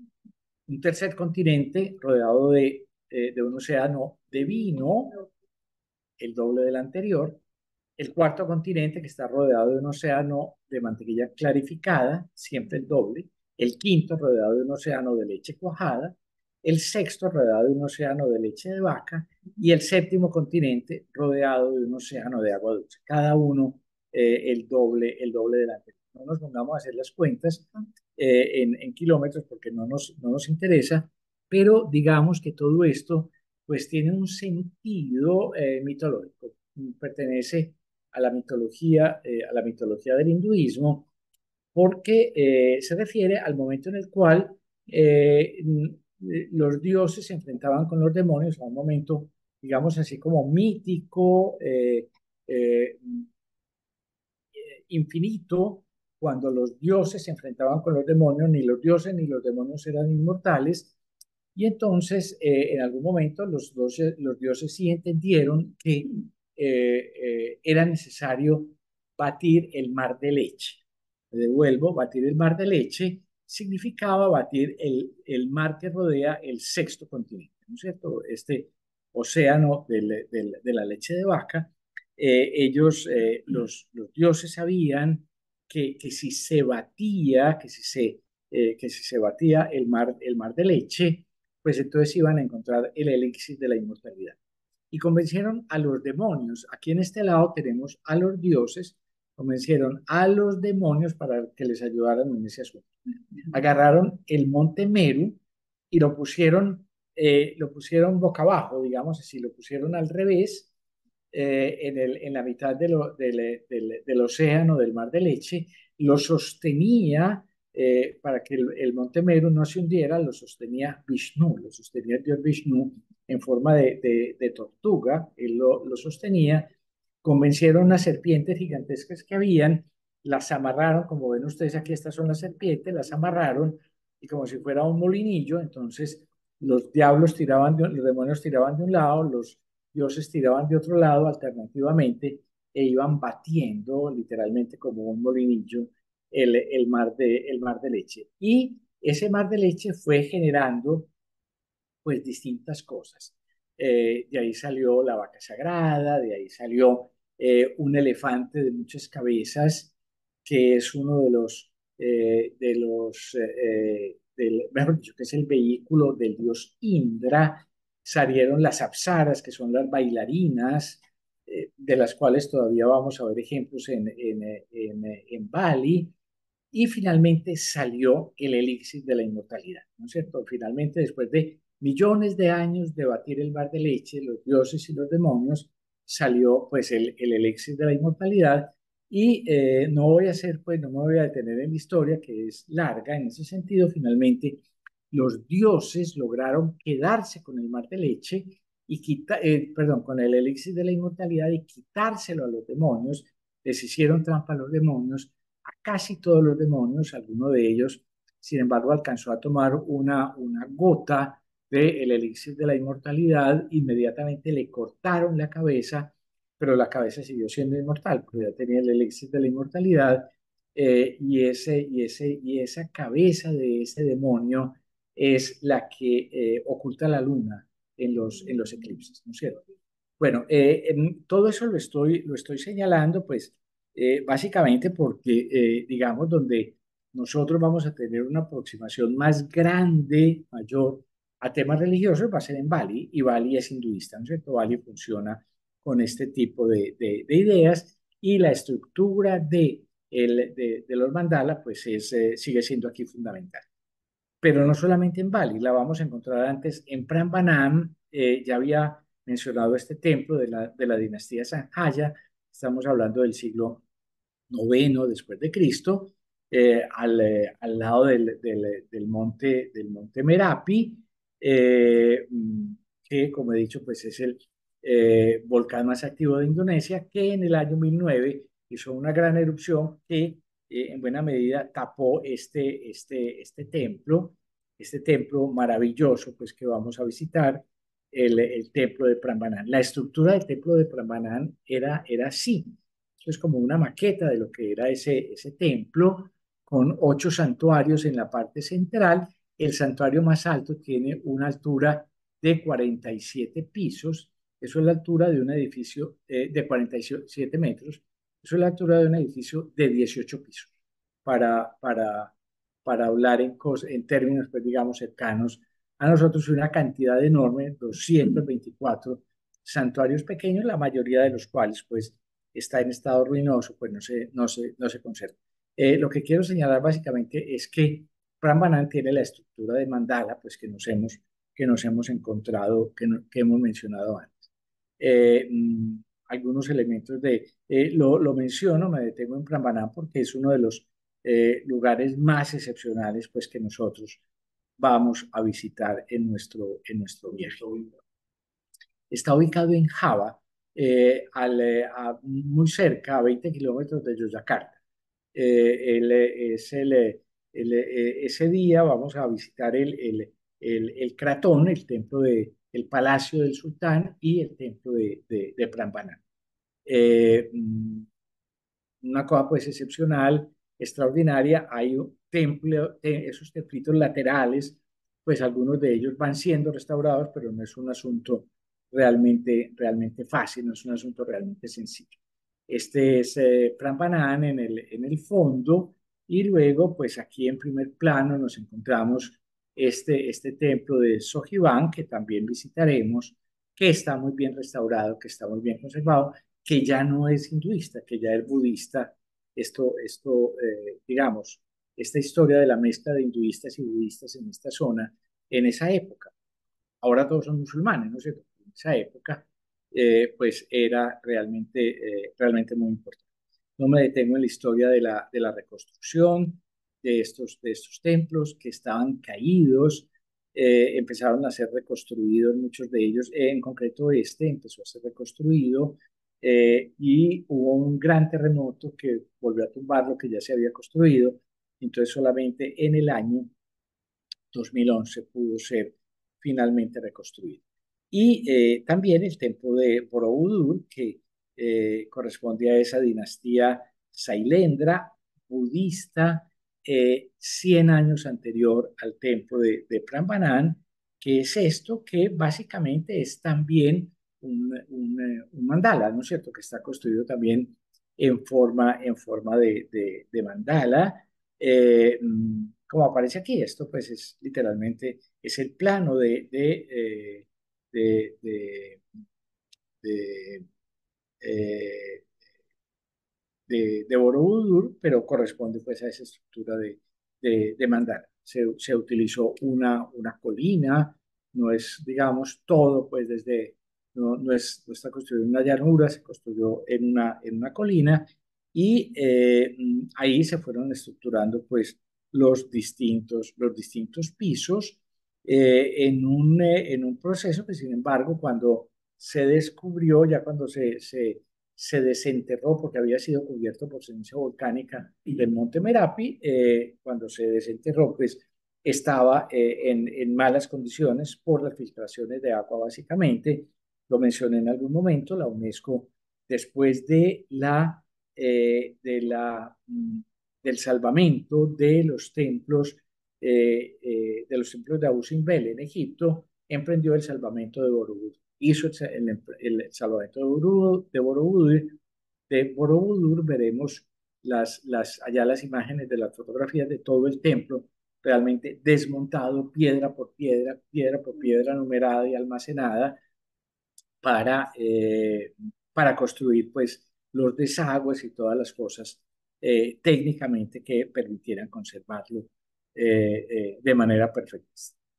Un tercer continente rodeado de, eh, de un océano de vino, el doble del anterior el cuarto continente que está rodeado de un océano de mantequilla clarificada, siempre el doble, el quinto rodeado de un océano de leche cuajada, el sexto rodeado de un océano de leche de vaca y el séptimo continente rodeado de un océano de agua dulce, cada uno eh, el doble, el doble del anterior. No nos pongamos a hacer las cuentas eh, en, kilómetros porque no nos, no nos interesa, pero digamos que todo esto pues tiene un sentido eh, mitológico, pertenece a la mitología, eh, a la mitología del hinduismo, porque eh, se refiere al momento en el cual los dioses se enfrentaban con los demonios, a un momento, digamos así, como mítico, infinito, cuando los dioses se enfrentaban con los demonios, ni los dioses ni los demonios eran inmortales, y entonces en algún momento los, los dioses sí entendieron que eh, eh, era necesario batir el mar de leche. Devuelvo, batir el mar de leche significaba batir el, el mar que rodea el sexto continente, ¿no es cierto? Este océano de la leche de vaca. Eh, ellos, los, los, dioses sabían que, que, si se batía, que si se, que si se batía el mar, el mar de leche, pues entonces iban a encontrar el elixir de la inmortalidad y convencieron a los demonios. Aquí en este lado tenemos a los dioses, convencieron a los demonios para que les ayudaran en ese asunto. Agarraron el monte Meru y lo pusieron, eh, lo pusieron boca abajo, digamos así, lo pusieron al revés eh, en, el, en, la mitad del, del, océano, del mar de leche, lo sostenía eh, para que el, el, monte Meru no se hundiera, lo sostenía Vishnu, lo sostenía el dios Vishnu en forma de, tortuga, él lo, lo, sostenía, convencieron a serpientes gigantescas que habían, las amarraron, como ven ustedes aquí, estas son las serpientes, las amarraron y como si fuera un molinillo, entonces los diablos tiraban, los demonios tiraban de un lado, los dioses tiraban de otro lado alternativamente e iban batiendo literalmente como un molinillo el, mar, de, el mar de leche. Y ese mar de leche fue generando pues distintas cosas. Eh, de ahí salió la vaca sagrada, de ahí salió eh, un elefante de muchas cabezas, que es uno de los, eh, de los del, mejor dicho, que es el vehículo del dios Indra, salieron las apsaras, que son las bailarinas, eh, de las cuales todavía vamos a ver ejemplos en, en, en, en, Bali, y finalmente salió el elixir de la inmortalidad, ¿no es cierto? Finalmente, después de millones de años de batir el mar de leche, los dioses y los demonios, salió pues el, el elixir de la inmortalidad, y eh, no voy a hacer, pues no me voy a detener en la historia, que es larga en ese sentido, finalmente los dioses lograron quedarse con el mar de leche y quitar, eh, perdón, con el elixir de la inmortalidad y quitárselo a los demonios, les hicieron trampa a los demonios, a casi todos los demonios, alguno de ellos, sin embargo, alcanzó a tomar una, una gota del elixir de la inmortalidad, inmediatamente le cortaron la cabeza, pero la cabeza siguió siendo inmortal, porque ya tenía el elixir de la inmortalidad, eh, y, ese, y, ese, y esa cabeza de ese demonio es la que eh, oculta la luna en los, en los eclipses, ¿no es cierto? Bueno, eh, todo eso lo estoy, lo estoy señalando, pues, eh, básicamente porque, digamos, donde nosotros vamos a tener una aproximación más grande, mayor, a temas religiosos va a ser en Bali, y Bali es hinduista, ¿no es cierto? Bali funciona con este tipo de, de, ideas, y la estructura de, el, de, de los mandalas, pues, es, sigue siendo aquí fundamental pero no solamente en Bali, la vamos a encontrar antes en Prambanan, eh, ya había mencionado este templo de la, de la dinastía Sanjaya, estamos hablando del siglo IX después de Cristo, eh, al, eh, al, lado del, del, monte, del monte Merapi, que como he dicho, pues es el volcán más activo de Indonesia, que en el año 1009 hizo una gran erupción que eh, en buena medida tapó este, este, este templo, este templo maravilloso pues que vamos a visitar, el, el templo de Prambanan. La estructura del templo de Prambanan era, era así, es como una maqueta de lo que era ese, ese templo, con ocho santuarios en la parte central. El santuario más alto tiene una altura de 47 pisos, eso es la altura de un edificio eh, de 47 metros, eso es la altura de un edificio de 18 pisos, para, para, para hablar en, en términos, pues, digamos, cercanos a nosotros, una cantidad enorme, 224 santuarios pequeños, la mayoría de los cuales, pues, está en estado ruinoso, pues no se, no se, no se conserva. Eh, lo que quiero señalar básicamente es que Prambanan tiene la estructura de mandala, pues que nos hemos, que nos hemos encontrado, que, que hemos mencionado antes. Eh, mm, algunos elementos de, eh, lo, lo, menciono, me detengo en Prambanan porque es uno de los eh, lugares más excepcionales pues que nosotros vamos a visitar en nuestro, en nuestro viaje. Está ubicado en Java, eh, al, muy cerca, a 20 kilómetros de Yogyakarta. El, es el, ese día vamos a visitar el, el, el, el Cratón, el templo de, el Palacio del Sultán y el Templo de, de, de Prambanan. Eh, mm, una cosa pues excepcional, extraordinaria, hay templo, esos templitos laterales, pues algunos de ellos van siendo restaurados, pero no es un asunto realmente, realmente fácil, no es un asunto realmente sencillo. Este es eh, Prambanan en el, en el fondo y luego pues aquí en primer plano nos encontramos este, este templo de Sojivan, que también visitaremos, que está muy bien restaurado, que está muy bien conservado, que ya no es hinduista, que ya es budista. Esto, esto eh, digamos, esta historia de la mezcla de hinduistas y budistas en esta zona, en esa época. Ahora todos son musulmanes, ¿no es cierto? Esa época, eh, pues era realmente, eh, realmente muy importante. No me detengo en la historia de la, de la reconstrucción, de estos, de estos templos que estaban caídos, eh, empezaron a ser reconstruidos muchos de ellos, en concreto este empezó a ser reconstruido eh, y hubo un gran terremoto que volvió a tumbar lo que ya se había construido, entonces solamente en el año 2011 pudo ser finalmente reconstruido. Y eh, también el templo de Borobudur, que corresponde a esa dinastía Sailendra budista, 100 años anterior al templo de, de Prambanan, que es esto que básicamente es también un, un, mandala, ¿no es cierto? Que está construido también en forma, en forma de, de, mandala. Eh, como aparece aquí, esto pues es literalmente, es el plano de, de, eh, de, de, de, eh, de, de Borobudur, pero corresponde pues a esa estructura de, de, de. Se, se, utilizó una, una colina, no es, digamos, todo, pues desde, no, no, es, no está construido en una llanura, se construyó en una, en una colina y eh, ahí se fueron estructurando pues los distintos, los distintos pisos eh, en, un, eh, en un proceso que sin embargo cuando se descubrió, ya cuando se, se, se desenterró porque había sido cubierto por ceniza volcánica del Monte Merapi, eh, cuando se desenterró, pues estaba eh, en, en, malas condiciones por las filtraciones de agua básicamente. Lo mencioné en algún momento, la UNESCO, después de la, eh, de la, mm, del salvamento de los templos, eh, eh, de los templos de Abu Simbel en Egipto, emprendió el salvamento de Borobudur. Hizo el, el, salvamento de Borobudur, de Borobudur, veremos las, las, allá las imágenes de las fotografías de todo el templo, realmente desmontado piedra por piedra, piedra por piedra numerada y almacenada para, eh, para construir pues los desagües y todas las cosas técnicamente que permitieran conservarlo eh, eh de manera perfecta.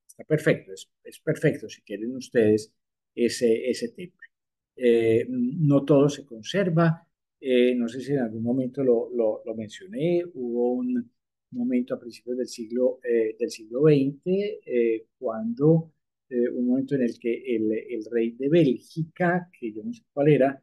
Está perfecto, es, es perfecto si quieren ustedes ese, ese. Eh, no todo se conserva, eh, no sé si en algún momento lo, lo, mencioné, hubo un momento a principios del siglo, del siglo XX, cuando un momento en el que el, el, rey de Bélgica, que yo no sé cuál era,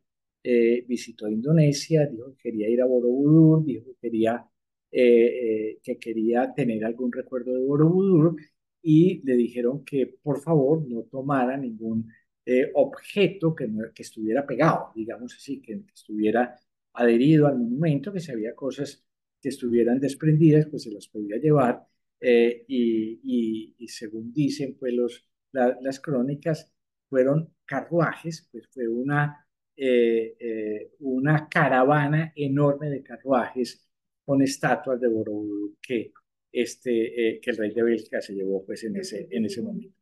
visitó Indonesia, dijo que quería ir a Borobudur, dijo que quería, que quería tener algún recuerdo de Borobudur, y le dijeron que por favor no tomara ningún eh, objeto que, que, estuviera pegado, digamos así, que, que, estuviera adherido al monumento, que si había cosas que estuvieran desprendidas, pues se las podía llevar. Eh, y, y, y, según dicen pues los, la, las crónicas, fueron carruajes, pues fue una, eh, eh, una caravana enorme de carruajes con estatuas de Borobudur que, este, que el rey de Bélgica se llevó pues en ese, en ese momento.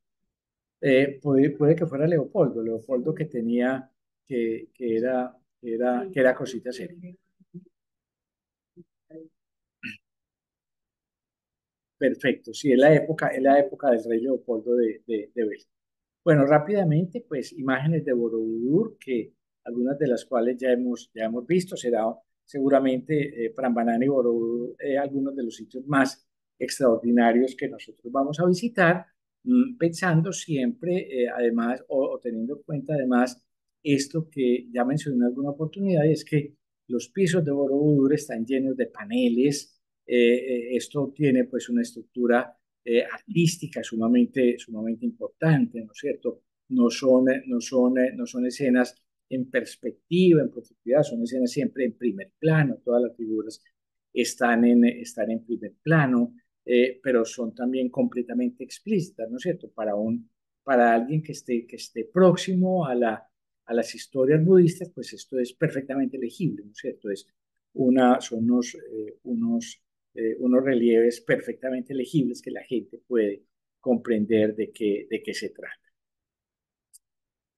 Eh, puede, puede, que fuera Leopoldo, Leopoldo que tenía, que, que era, que era, que era cosita seria. Perfecto, sí, es la época, es la época del rey Leopoldo de, de, de Bélgica. Bueno, rápidamente, pues imágenes de Borobudur, que algunas de las cuales ya hemos, ya hemos visto, será seguramente eh, Prambanán y eh, algunos de los sitios más extraordinarios que nosotros vamos a visitar. Mm, pensando siempre, eh, además, o, o, teniendo en cuenta además esto que ya mencioné en alguna oportunidad, es que los pisos de Borobudur están llenos de paneles. Eh, esto tiene pues una estructura eh, artística sumamente, sumamente importante, ¿no es cierto? No son, no, son, no son escenas en perspectiva, en profundidad, son escenas siempre en primer plano, todas las figuras están en, están en primer plano eh, pero son también completamente explícitas, ¿no es cierto? Para, un, para alguien que esté, que esté próximo a, la, a las historias budistas, pues esto es perfectamente legible, ¿no es cierto? Es una, son unos, eh, unos, eh, unos relieves perfectamente legibles que la gente puede comprender de qué, de qué se trata.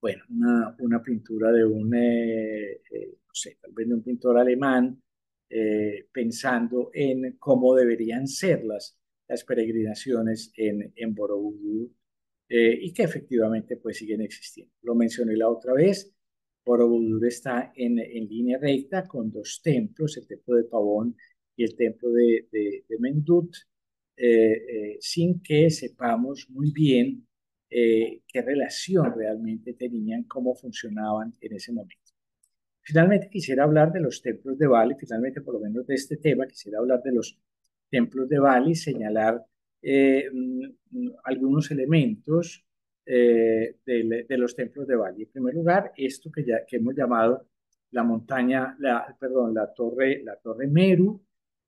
Bueno, una, una pintura de un, eh, eh, no sé, tal vez de un pintor alemán, eh, pensando en cómo deberían ser las, las peregrinaciones en, en Borobudur eh, y que efectivamente pues siguen existiendo. Lo mencioné la otra vez, Borobudur está en, en línea recta con dos templos, el templo de Pavón y el templo de, de, de Mendut, eh, eh, sin que sepamos muy bien eh, qué relación realmente tenían, cómo funcionaban en ese momento. Finalmente quisiera hablar de los templos de Bali, finalmente por lo menos de este tema, quisiera hablar de los templos de Bali, señalar eh, mm, algunos elementos eh, de, de, los templos de Bali. En primer lugar, esto que, ya, que hemos llamado la montaña, la, perdón, la torre, la torre Meru,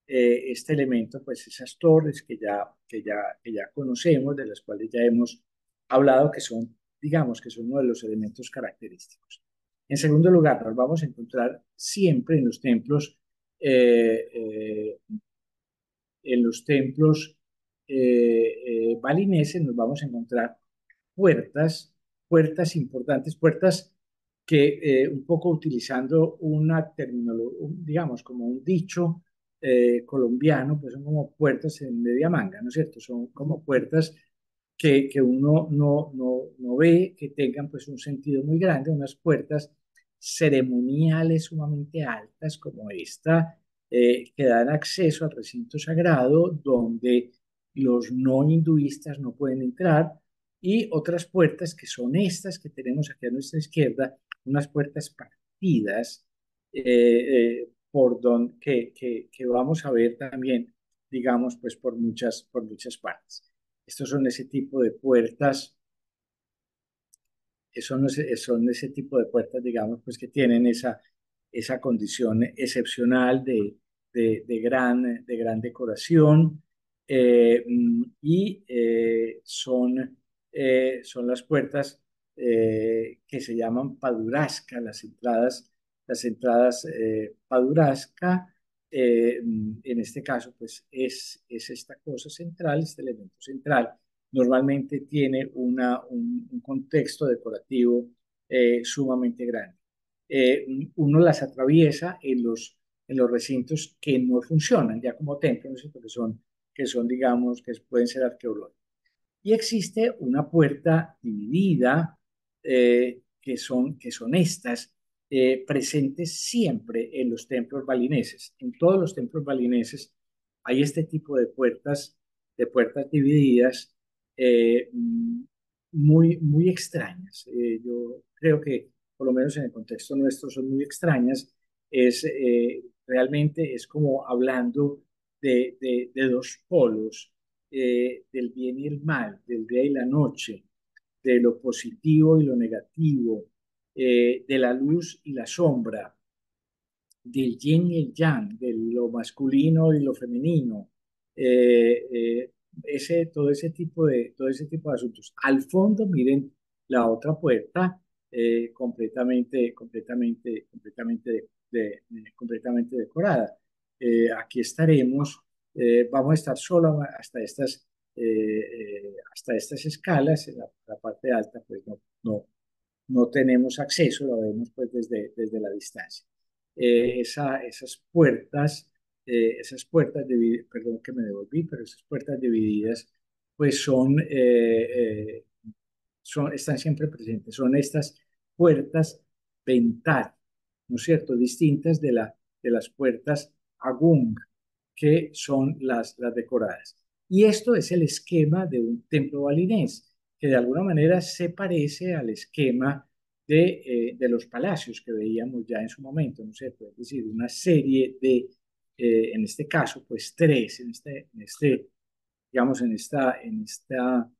eh, este elemento, pues esas torres que ya, que, ya, que ya conocemos, de las cuales ya hemos hablado, que son, digamos, que son uno de los elementos característicos. En segundo lugar, nos vamos a encontrar siempre en los templos, eh, eh, en los templos eh, balineses, nos vamos a encontrar puertas puertas importantes, puertas que un poco utilizando una terminología, digamos, como un dicho colombiano, pues son como puertas en media manga, ¿no es cierto? Son como puertas que, uno no, no, no ve que tengan pues un sentido muy grande, unas puertas ceremoniales sumamente altas como esta, eh, que dan acceso al recinto sagrado donde los no hinduistas no pueden entrar, y otras puertas que son estas que tenemos aquí a nuestra izquierda, unas puertas partidas eh, eh, por que, que, que, vamos a ver también, digamos, pues por muchas, por muchas partes. Estos son ese tipo de puertas, son, son ese tipo de puertas, digamos, pues que tienen esa, esa condición excepcional de, de, gran, de gran decoración eh, y son eh, son las puertas eh, que se llaman padurasca, las entradas, las entradas eh, en este caso, pues es, es esta cosa central, este elemento central. Normalmente tiene una, un, contexto decorativo sumamente grande. uno las atraviesa en los, en los recintos que no funcionan ya como templos, que son, que son, digamos, que pueden ser arqueológicos y existe una puerta dividida, eh, que, son, que son estas, eh, presentes siempre en los templos balineses. En todos los templos balineses hay este tipo de puertas, de puertas divididas, eh, muy, muy extrañas. yo creo que, por lo menos en el contexto nuestro, son muy extrañas. Es, realmente es como hablando de, de, dos polos eh, del bien y el mal, del día y la noche, de lo positivo y lo negativo, eh, de la luz y la sombra, del yin y el yang, de lo masculino y lo femenino, eh, ese, todo, ese tipo de, todo ese tipo de asuntos. Al fondo, miren la otra puerta, completamente, completamente, completamente, completamente decorada. aquí estaremos eh, vamos a estar solo hasta estas, eh, eh, hasta estas escalas, en la, parte alta pues no, no, no tenemos acceso, lo vemos pues desde, desde la distancia. Esa, esas puertas, esas puertas, perdón que me devolví, pero esas puertas divididas pues son, son, están siempre presentes, son estas puertas vental, ¿no es cierto?, distintas de, la, de las puertas agung, que son las, las decoradas. Y esto es el esquema de un templo balinés, de alguna manera se parece al esquema de, eh, de los palacios que veíamos ya en su momento, ¿no sé, Es decir, una serie de, eh, en este caso, pues tres, en este, este digamos, en esta, en esta,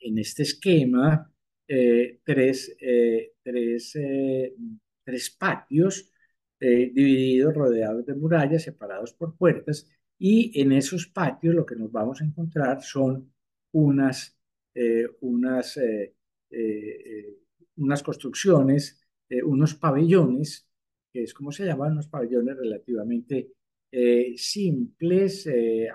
en este esquema, eh, tres, tres, tres patios divididos, rodeados de murallas, separados por puertas, y en esos patios lo que nos vamos a encontrar son unas, eh, unas, eh, unas construcciones, unos pabellones, que es como se llaman, unos pabellones relativamente simples,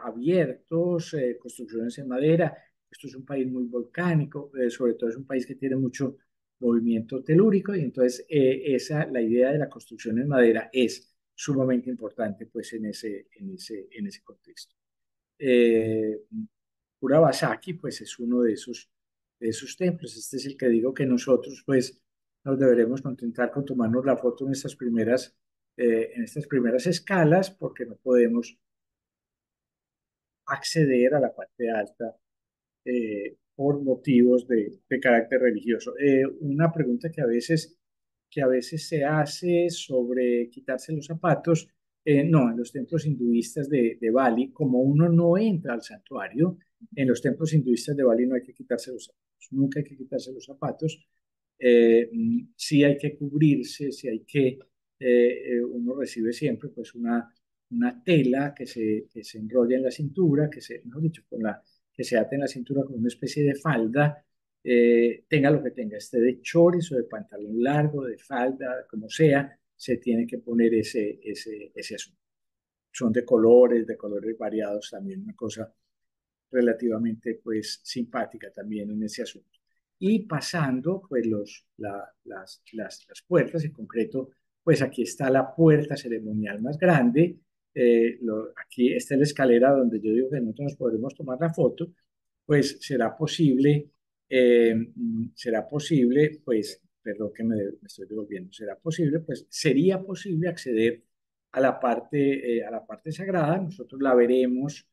abiertos, construcciones en madera. Esto es un país muy volcánico, sobre todo es un país que tiene mucho movimiento telúrico y entonces eh, esa, la idea de la construcción en madera es sumamente importante pues en ese, en ese, en ese contexto. Eh, Urabasaki pues es uno de esos, de esos templos, este es el que digo que nosotros pues nos deberemos contentar con tomarnos la foto en estas primeras, eh, en estas primeras escalas porque no podemos acceder a la parte alta eh, por motivos de, de carácter religioso. Eh, una pregunta que a veces que a veces se hace sobre quitarse los zapatos. Eh, no, en los templos hinduistas de, de, Bali, como uno no entra al santuario, en los templos hinduistas de Bali no hay que quitarse los zapatos, nunca hay que quitarse los zapatos. Eh, sí hay que cubrirse, sí hay que, uno recibe siempre pues una, una tela que se, que se enrolla en la cintura, que se, mejor dicho, con la, que se ate en la cintura con una especie de falda, eh, tenga lo que tenga, esté de chorizo, de pantalón largo, de falda, como sea, se tiene que poner ese, ese, ese asunto. Son de colores, de colores variados también, una cosa relativamente pues simpática también en ese asunto. y pasando pues los, las, las, las, puertas, en concreto, pues aquí está la puerta ceremonial más grande, eh, aquí está la escalera donde yo digo que nosotros nos podremos tomar la foto, pues será posible, eh, será posible, pues, perdón que me, estoy devolviendo, será posible, pues sería posible acceder a la parte, eh, a la parte sagrada, nosotros la veremos,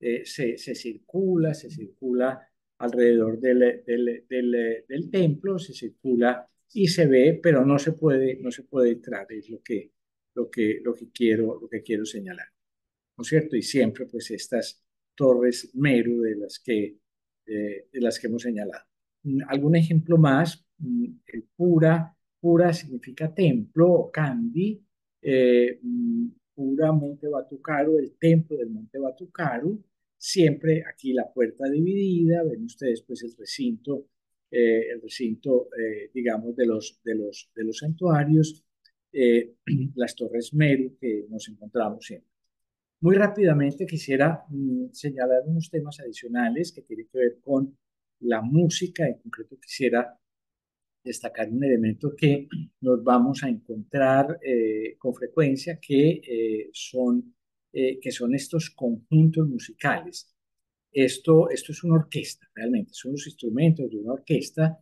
se, se circula, se circula alrededor del, del, del, templo, se circula y se ve, pero no se puede, no se puede entrar, es lo que, lo que, lo que, quiero, lo que quiero señalar. ¿No es cierto? Y siempre pues estas torres Meru de las que, eh, de las que hemos señalado. Algún ejemplo más, el Pura, Pura significa templo o Kandi, eh, mm, Pura Monte Batucaru, el templo del Monte Batucaru, siempre aquí la puerta dividida, ven ustedes pues el recinto, eh, el recinto, eh, digamos, de los, de los, de los santuarios, eh, (clears throat) las torres Meru que nos encontramos siempre. Muy rápidamente quisiera mm, señalar unos temas adicionales que tienen que ver con la música, en concreto quisiera destacar un elemento que (clears throat) nos vamos a encontrar con frecuencia, que son eh, que son estos conjuntos musicales. Esto, esto es una orquesta, realmente, son los instrumentos de una orquesta.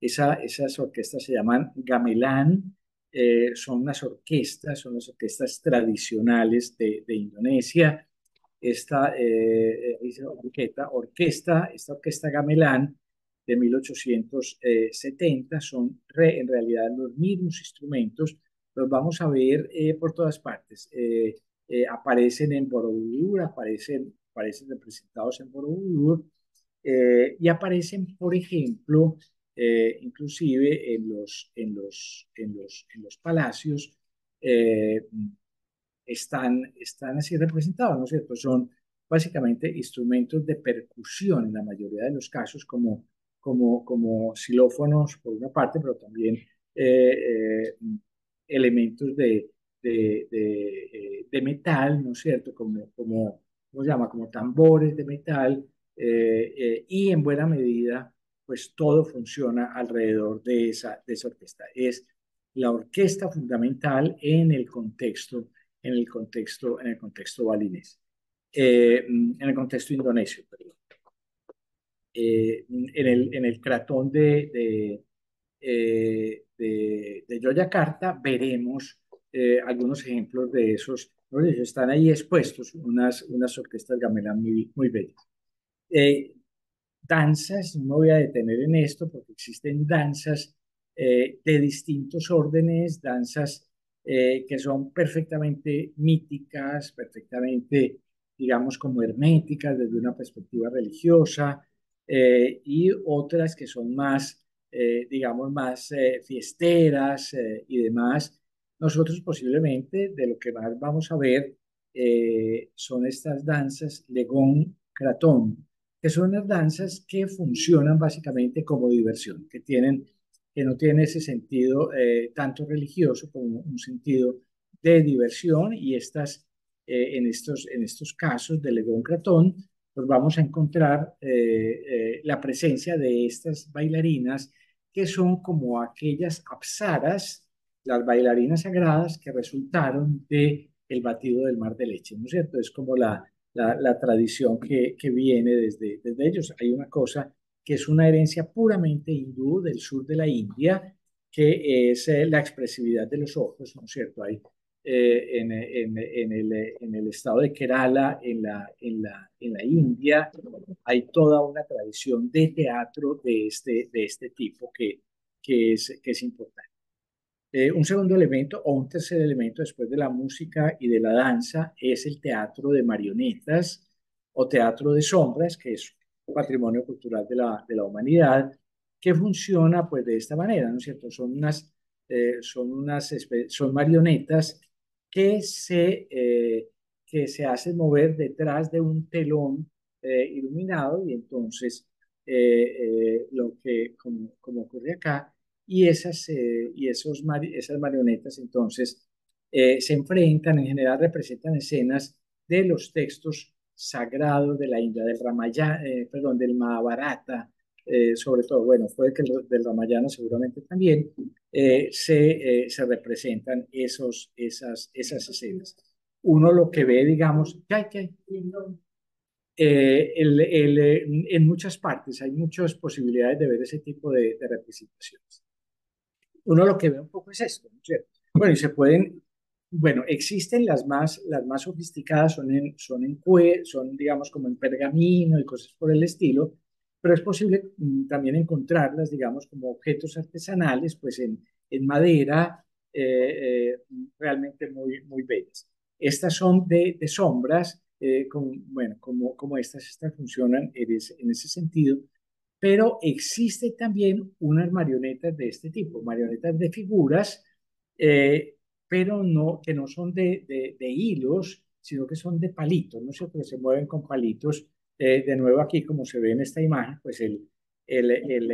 Esa, esas orquestas se llaman gamelán, eh, son unas orquestas, son las orquestas tradicionales de, de Indonesia. Esta eh, orquesta, orquesta, esta orquesta gamelán de 1870 son en realidad los mismos instrumentos, los vamos a ver por todas partes. Eh, aparecen en Borobudur, aparecen, aparecen representados en Borobudur eh, y aparecen, por ejemplo, eh, inclusive en los, en los, en los, en los palacios, están, están así representados, ¿no es cierto? Son básicamente instrumentos de percusión en la mayoría de los casos, como, como, como xilófonos por una parte, pero también elementos de, de, eh, de, metal, ¿no es cierto? Como, como, ¿cómo se llama? Como tambores de metal eh, eh, y en buena medida, pues todo funciona alrededor de esa, de esa orquesta. Es la orquesta fundamental en el contexto, en el contexto, en el contexto balinés, en el contexto indonesio, perdón. En, el, en el cratón de, de, de, de Yoyakarta veremos eh, algunos ejemplos de esos. Están ahí expuestos unas, unas orquestas gamelán muy, muy bellas. Eh, danzas, no voy a detener en esto porque existen danzas eh, de distintos órdenes, danzas que son perfectamente míticas, perfectamente, digamos, como herméticas desde una perspectiva religiosa, y otras que son más, digamos, más fiesteras y demás, nosotros posiblemente de lo que más vamos a ver eh, son estas danzas Legón Cratón, que son las danzas que funcionan básicamente como diversión, que, tienen, que no tienen ese sentido eh, tanto religioso como un sentido de diversión. Y estas, eh, en, estos, en estos casos de Legón Cratón, pues vamos a encontrar la presencia de estas bailarinas que son como aquellas apsaras las bailarinas sagradas que resultaron de el batido del mar de leche, ¿no es cierto? Es como la, la, tradición que, que viene desde, desde ellos. Hay una cosa que es una herencia puramente hindú del sur de la India, que es eh, la expresividad de los ojos, ¿no es cierto? Hay eh, en, en, en, el, en, el, estado de Kerala, en la, en, la, en la India, hay toda una tradición de teatro de este, de este tipo que, que, es, que es importante. Eh, un segundo elemento o un tercer elemento después de la música y de la danza es el teatro de marionetas o teatro de sombras, que es patrimonio cultural de la, de la humanidad, que funciona pues de esta manera, ¿no es cierto? Son unas, eh, son unas son marionetas que se, eh, que se hacen mover detrás de un telón iluminado y entonces lo que, como, como ocurre acá, y esas, eh, y esos esas marionetas entonces eh, se enfrentan, en general representan escenas de los textos sagrados de la India, del Ramayana, eh, perdón, del Mahabharata, eh, sobre todo, bueno, puede que el del Ramayana seguramente también, eh, se, se, representan esos, esas, esas escenas. Uno lo que ve, digamos, ¿qué hay, el, el, en muchas partes hay muchas posibilidades de ver ese tipo de, representaciones. Uno lo que ve un poco es esto. Bueno, y se pueden bueno, existen las más, las más sofisticadas, son en, son en son digamos como en pergamino y cosas por el estilo, pero es posible mm, también encontrarlas, digamos, como objetos artesanales, pues en, en madera, eh, eh, realmente muy, muy bellas. Estas son de, de sombras, eh, bueno, como, como estas, estas funcionan en ese, en ese sentido, pero existe también unas marionetas de este tipo, marionetas de figuras, pero no, que no son de, de, hilos, sino que son de palitos, ¿no sé, que se mueven con palitos. Eh, de nuevo aquí, como se ve en esta imagen, pues el, el, el,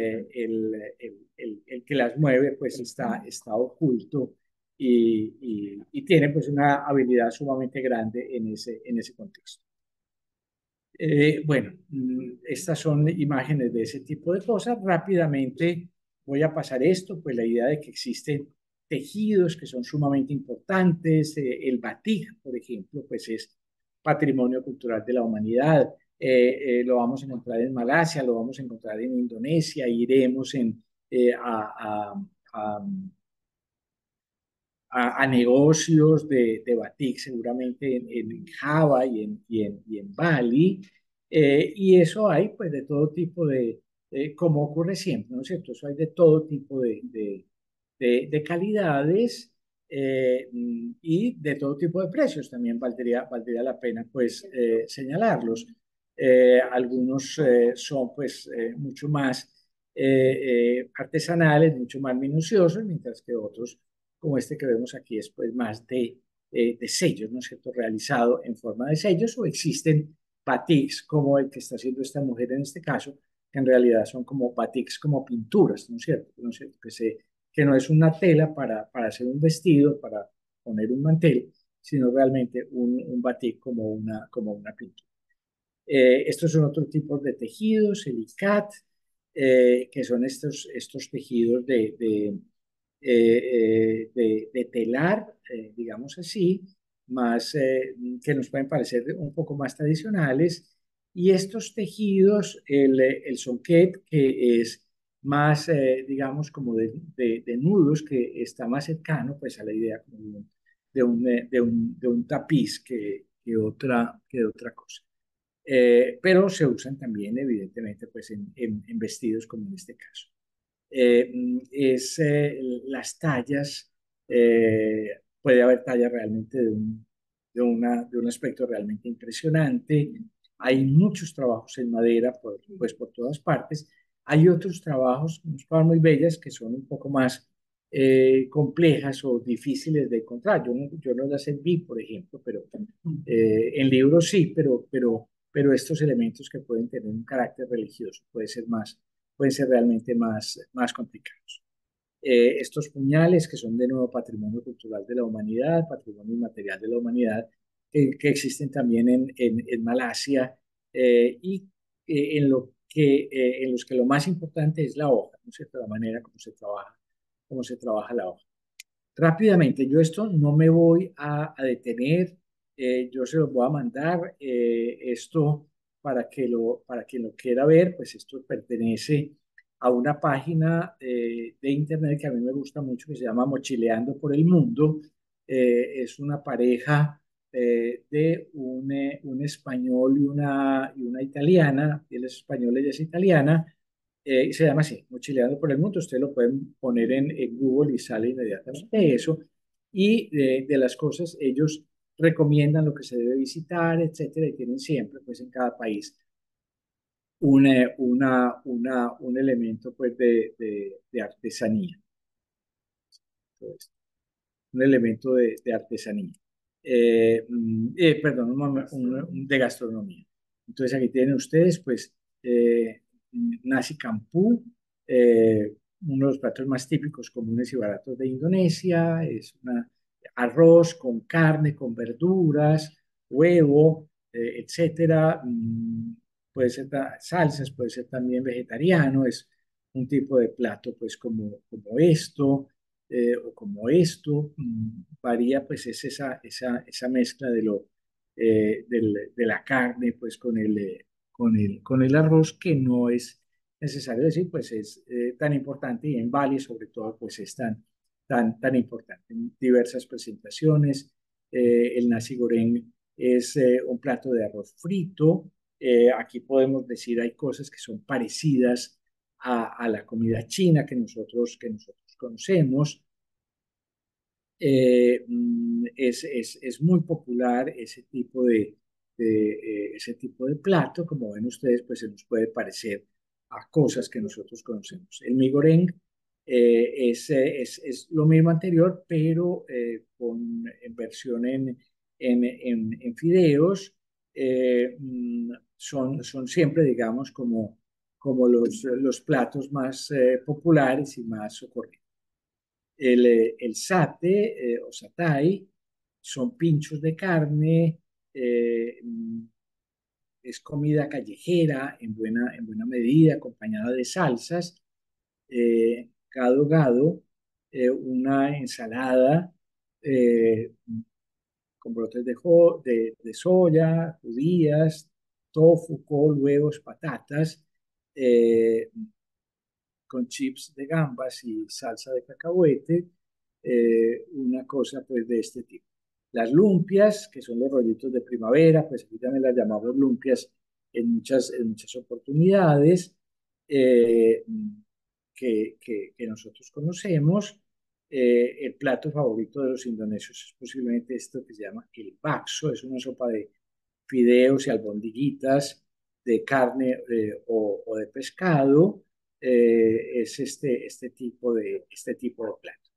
el, el que las mueve pues está, está oculto y, y, tiene pues una habilidad sumamente grande en ese, en ese contexto. Eh, bueno, mm, estas son imágenes de ese tipo de cosas. Rápidamente voy a pasar esto, pues la idea de que existen tejidos que son sumamente importantes. Eh, el batik, por ejemplo, pues es patrimonio cultural de la humanidad. Eh, eh, lo vamos a encontrar en Malasia, lo vamos a encontrar en Indonesia, iremos en, a, a, negocios de, de, batik seguramente en, en Java y en, y en, y en Bali. y eso hay pues de todo tipo de, como ocurre siempre, ¿no es cierto? Eso hay de todo tipo de, de, calidades eh, y de todo tipo de precios. También valdría, valdría la pena pues eh, señalarlos. Eh, algunos son pues mucho más artesanales, mucho más minuciosos, mientras que otros, como este que vemos aquí, es pues más de, de sellos, ¿no es cierto?, realizado en forma de sellos o existen batiks como el que está haciendo esta mujer en este caso, que en realidad son como batiks como pinturas, ¿no es cierto?, ¿no es cierto? que se que no es una tela para, para hacer un vestido, para poner un mantel, sino realmente un, un batik como una, como una pintura. Eh, estos son otros tipos de tejidos, el ICAT, eh, que son estos, estos tejidos de, de, eh, de, de telar, digamos así, más, que nos pueden parecer un poco más tradicionales. Y estos tejidos, el, el sonquet, que es más, digamos, como de, nudos, que está más cercano pues, a la idea de, un, de, un, un tapiz que, que, otra, que otra cosa. Eh, pero se usan también, evidentemente, pues, en, en, vestidos, como en este caso. es las tallas, puede haber tallas realmente de un, de, una, de un aspecto realmente impresionante. Hay muchos trabajos en madera, por, pues por todas partes, hay otros trabajos, unas cosas muy bellas, que son un poco más eh, complejas o difíciles de encontrar. Yo no, yo no las enví, por ejemplo, pero eh, en libros sí, pero, pero, pero estos elementos que pueden tener un carácter religioso pueden ser, más, pueden ser realmente más, más complicados. Eh, estos puñales, que son de nuevo patrimonio cultural de la humanidad, patrimonio inmaterial de la humanidad, que existen también en, en, en Malasia y en lo que, eh, en los que lo más importante es la hoja, ¿no es cierto? La manera como se trabaja, cómo se trabaja la hoja. Rápidamente, yo esto no me voy a, detener, eh, yo se los voy a mandar, eh, esto para que lo, para quien lo quiera ver, pues esto pertenece a una página de internet que a mí me gusta mucho, que se llama Mochileando por el Mundo. es una pareja eh, de un, eh, un, español y una, y una italiana, él es español, ella es italiana, eh, se llama así, Mochileando por el Mundo, ustedes lo pueden poner en Google y sale inmediatamente eso, y de, las cosas ellos recomiendan lo que se debe visitar, etcétera, y tienen siempre, pues en cada país, una, una, una, un elemento pues de, de, de artesanía. un elemento de, de artesanía. Eh, mm, eh, perdón, de gastronomía. Entonces aquí tienen ustedes, pues, eh, nasi campú, uno de los platos más típicos, comunes y baratos de Indonesia, es una, arroz con carne, con verduras, huevo, etcétera, mm, puede ser salsas, puede ser también vegetariano, es un tipo de plato pues como, como esto eh, o como esto, mm, varía pues es esa, esa, esa mezcla de, lo, eh, de la carne pues con el, eh, con, el, con el arroz que no es necesario decir pues es tan importante y en Bali sobre todo pues es tan, tan, tan importante en diversas presentaciones. el nasi goreng es un plato de arroz frito. aquí podemos decir hay cosas que son parecidas a, la comida china que nosotros, que nosotros conocemos. Eh, mm, es, es, es, muy popular ese tipo de, eh, ese tipo de plato, como ven ustedes, pues se nos puede parecer a cosas que nosotros conocemos. El mi goreng eh, es, es, es, lo mismo anterior, pero con en versión en, en, en, fideos. Mm, son, son siempre, digamos, como como los, los platos más eh, populares y más socorridos. El, eh, el sate eh, o satay son pinchos de carne, es comida callejera en buena, en buena medida, acompañada de salsas, gado gado, una ensalada con brotes de, de, de soya, judías, tofu, col, huevos, patatas, eh, con chips de gambas y salsa de cacahuete, eh, una cosa pues de este tipo. Las lumpias, que son los rollitos de primavera, pues aquí también las llamamos lumpias en muchas, en muchas oportunidades eh, que, que, nosotros conocemos. el plato favorito de los indonesios es posiblemente esto que se llama el bakso, es una sopa de fideos y albondiguitas de carne eh, o, de pescado eh, es este, este, tipo de, este tipo de plato.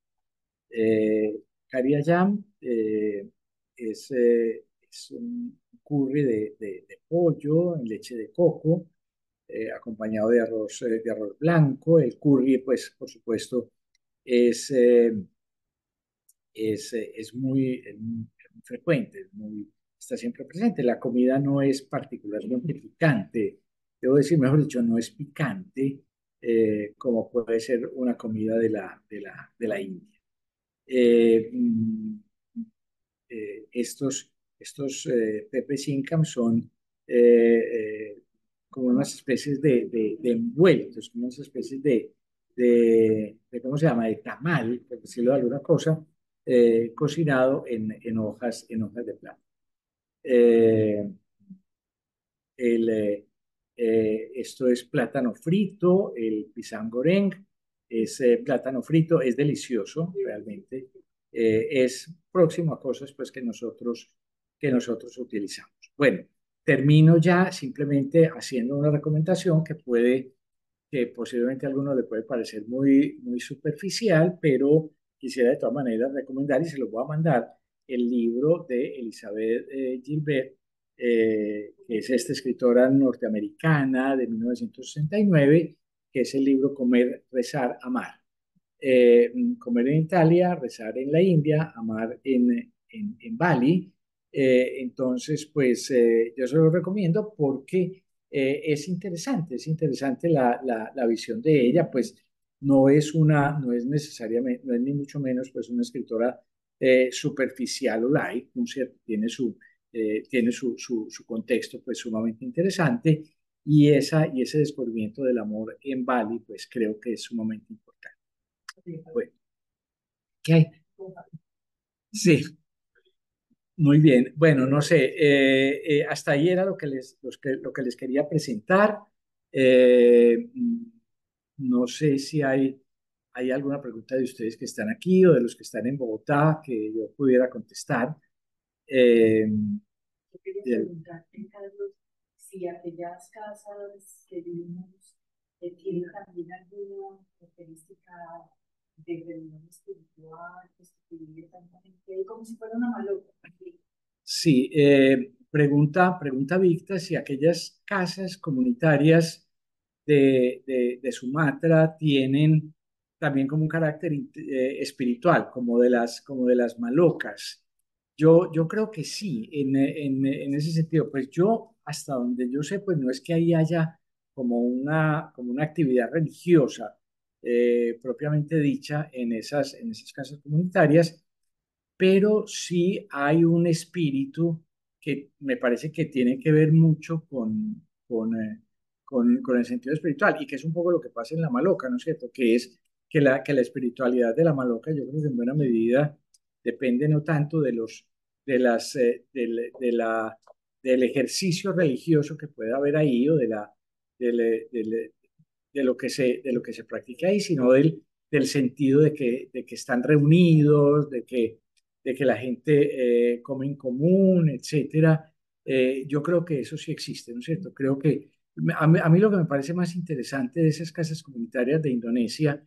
Eh, eh, es, es, un curry de, de, pollo en leche de coco, acompañado de arroz, de arroz blanco. El curry, pues, por supuesto, es, es, es muy, muy frecuente, muy está siempre presente. La comida no es particularmente picante, debo decir, mejor dicho, no es picante eh, como puede ser una comida de la, de la, de la India. Eh, mm, eh, estos estos pepes incam son como unas especies de, de, envueltos, como unas especies de, de, ¿cómo se llama?, de tamal, por decirlo de alguna cosa, cocinado en, en, hojas, en hojas de plata. Eh, el, eh, eh, esto es plátano frito, el pisang goreng, es plátano frito, es delicioso realmente, es próximo a cosas pues que nosotros, que nosotros utilizamos. Bueno, termino ya simplemente haciendo una recomendación que puede, que posiblemente a alguno le puede parecer muy, muy superficial, pero quisiera de todas maneras recomendar y se lo voy a mandar el libro de Elizabeth eh, Gilbert, eh, que es esta escritora norteamericana de 1969, que es el libro Comer, Rezar, Amar. Eh, comer en Italia, rezar en la India, amar en, en, Bali. Entonces, pues yo se lo recomiendo porque es interesante, es interesante la, la, la, visión de ella, pues no es una, no es necesariamente, no es ni mucho menos pues una escritora eh, superficial o light, ¿no Tiene, su, eh, tiene su, su, contexto pues sumamente interesante y, esa, y ese descubrimiento del amor en Bali pues creo que es sumamente importante. Bueno, ¿qué hay? Sí, muy bien. Bueno, no sé, eh, hasta ahí era lo que les, que, lo que les quería presentar. no sé si hay ¿Hay alguna pregunta de ustedes que están aquí o de los que están en Bogotá que yo pudiera contestar? Eh, yo quería preguntarte, Carlos, si aquellas casas que vimos eh, tienen también alguna característica de reunión espiritual, como si fuera una maloca. Sí, eh, pregunta, pregunta Víctor si aquellas casas comunitarias de, de, de Sumatra tienen también como un carácter eh, espiritual, como de, las, como de las malocas. Yo, yo creo que sí, en, en, en ese sentido. Pues yo, hasta donde yo sé, pues no es que ahí haya como una, como una actividad religiosa eh, propiamente dicha en esas, en esas casas comunitarias, pero sí hay un espíritu que me parece que tiene que ver mucho con, eh, con, con, el sentido espiritual y que es un poco lo que pasa en la maloca, ¿no es cierto? Que es que la, que la espiritualidad de la maloca yo creo que en buena medida depende no tanto de los, de las, eh, del, de la, del ejercicio religioso que pueda haber ahí o de, la, del, de lo que se, de lo que se practica ahí, sino del, del sentido de que, de que están reunidos, de que, de que la gente eh, come en común, etcétera. Eh, yo creo que eso sí existe, ¿no es cierto? Creo que a mí, a mí, lo que me parece más interesante de esas casas comunitarias de Indonesia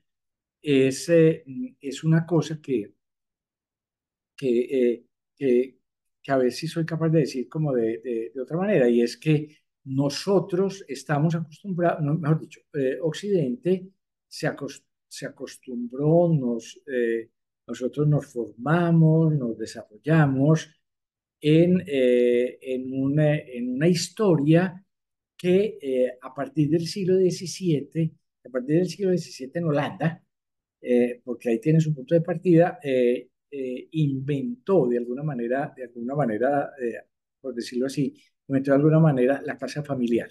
es, eh, es una cosa que, que, eh, que, a ver si soy capaz de decir como de, de, de otra manera, y es que nosotros estamos acostumbrados, mejor dicho, eh, Occidente se, acost se acostumbró, nos, eh, nosotros nos formamos, nos desarrollamos en, eh, en, una, en una historia que eh, a partir del siglo XVII, a partir del siglo XVII en Holanda, eh, porque ahí tienes un punto de partida, eh, inventó de alguna manera, de alguna manera, por decirlo así, de alguna manera, la casa familiar.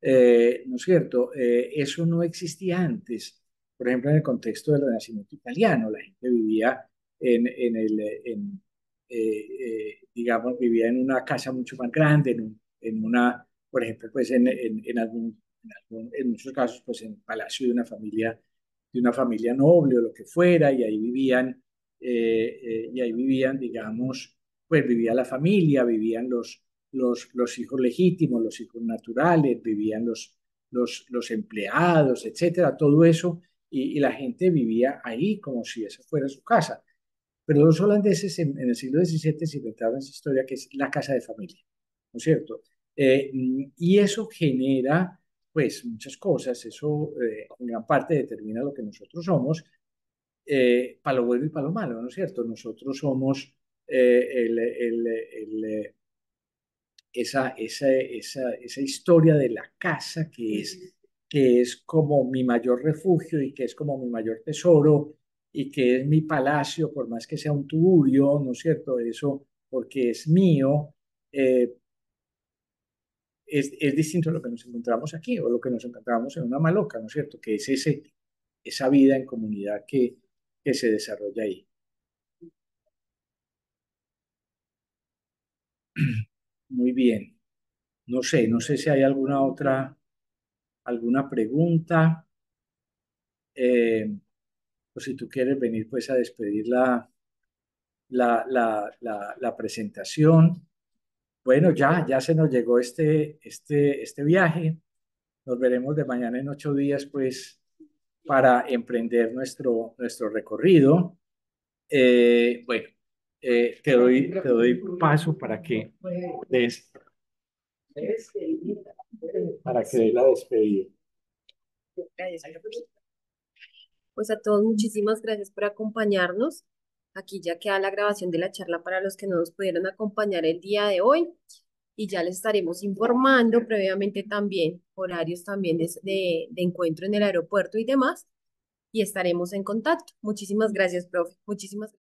Eh, ¿No es cierto? Eh, eso no existía antes. Por ejemplo, en el contexto del Renacimiento italiano, la gente vivía en, en el, en, eh, digamos, vivía en una casa mucho más grande, en, un, en una, por ejemplo, pues en, en, algún, algún, en muchos casos, pues en el palacio de una familia, de una familia noble o lo que fuera, y ahí vivían, y ahí vivían, digamos, pues vivía la familia, vivían los, los, los hijos legítimos, los hijos naturales, vivían los, los, los empleados, etcétera, todo eso, y, la gente vivía ahí como si esa fuera su casa. Pero los holandeses en, el siglo XVII se inventaron esa historia que es la casa de familia, ¿no es cierto? Eh, y eso genera, pues, muchas cosas, eso eh, en gran parte determina lo que nosotros somos, eh, para lo bueno y para lo malo, ¿no es cierto? Nosotros somos eh, el, el, el, esa, esa, esa, esa historia de la casa que es, que es como mi mayor refugio y que es como mi mayor tesoro y que es mi palacio, por más que sea un tuburio, ¿no es cierto? Eso porque es mío, eh, es, es, distinto a lo que nos encontramos aquí o lo que nos encontramos en una maloca, ¿no es cierto? Que es ese, esa vida en comunidad que, que se desarrolla ahí. (clears throat) Muy bien. No sé, no sé si hay alguna otra, alguna pregunta. Eh, o si tú quieres venir pues a despedir la, la, la, la, la presentación. Bueno, ya, ya se nos llegó este, este, este viaje. Nos veremos de mañana en ocho días, pues, para emprender nuestro, nuestro recorrido. Eh, bueno, eh, te, doy, te doy paso para que des, para que des la despedida. Pues a todos muchísimas gracias por acompañarnos. Aquí ya queda la grabación de la charla para los que no nos pudieron acompañar el día de hoy y ya les estaremos informando previamente también horarios también de, de, de encuentro en el aeropuerto y demás y estaremos en contacto. Muchísimas gracias, profe. Muchísimas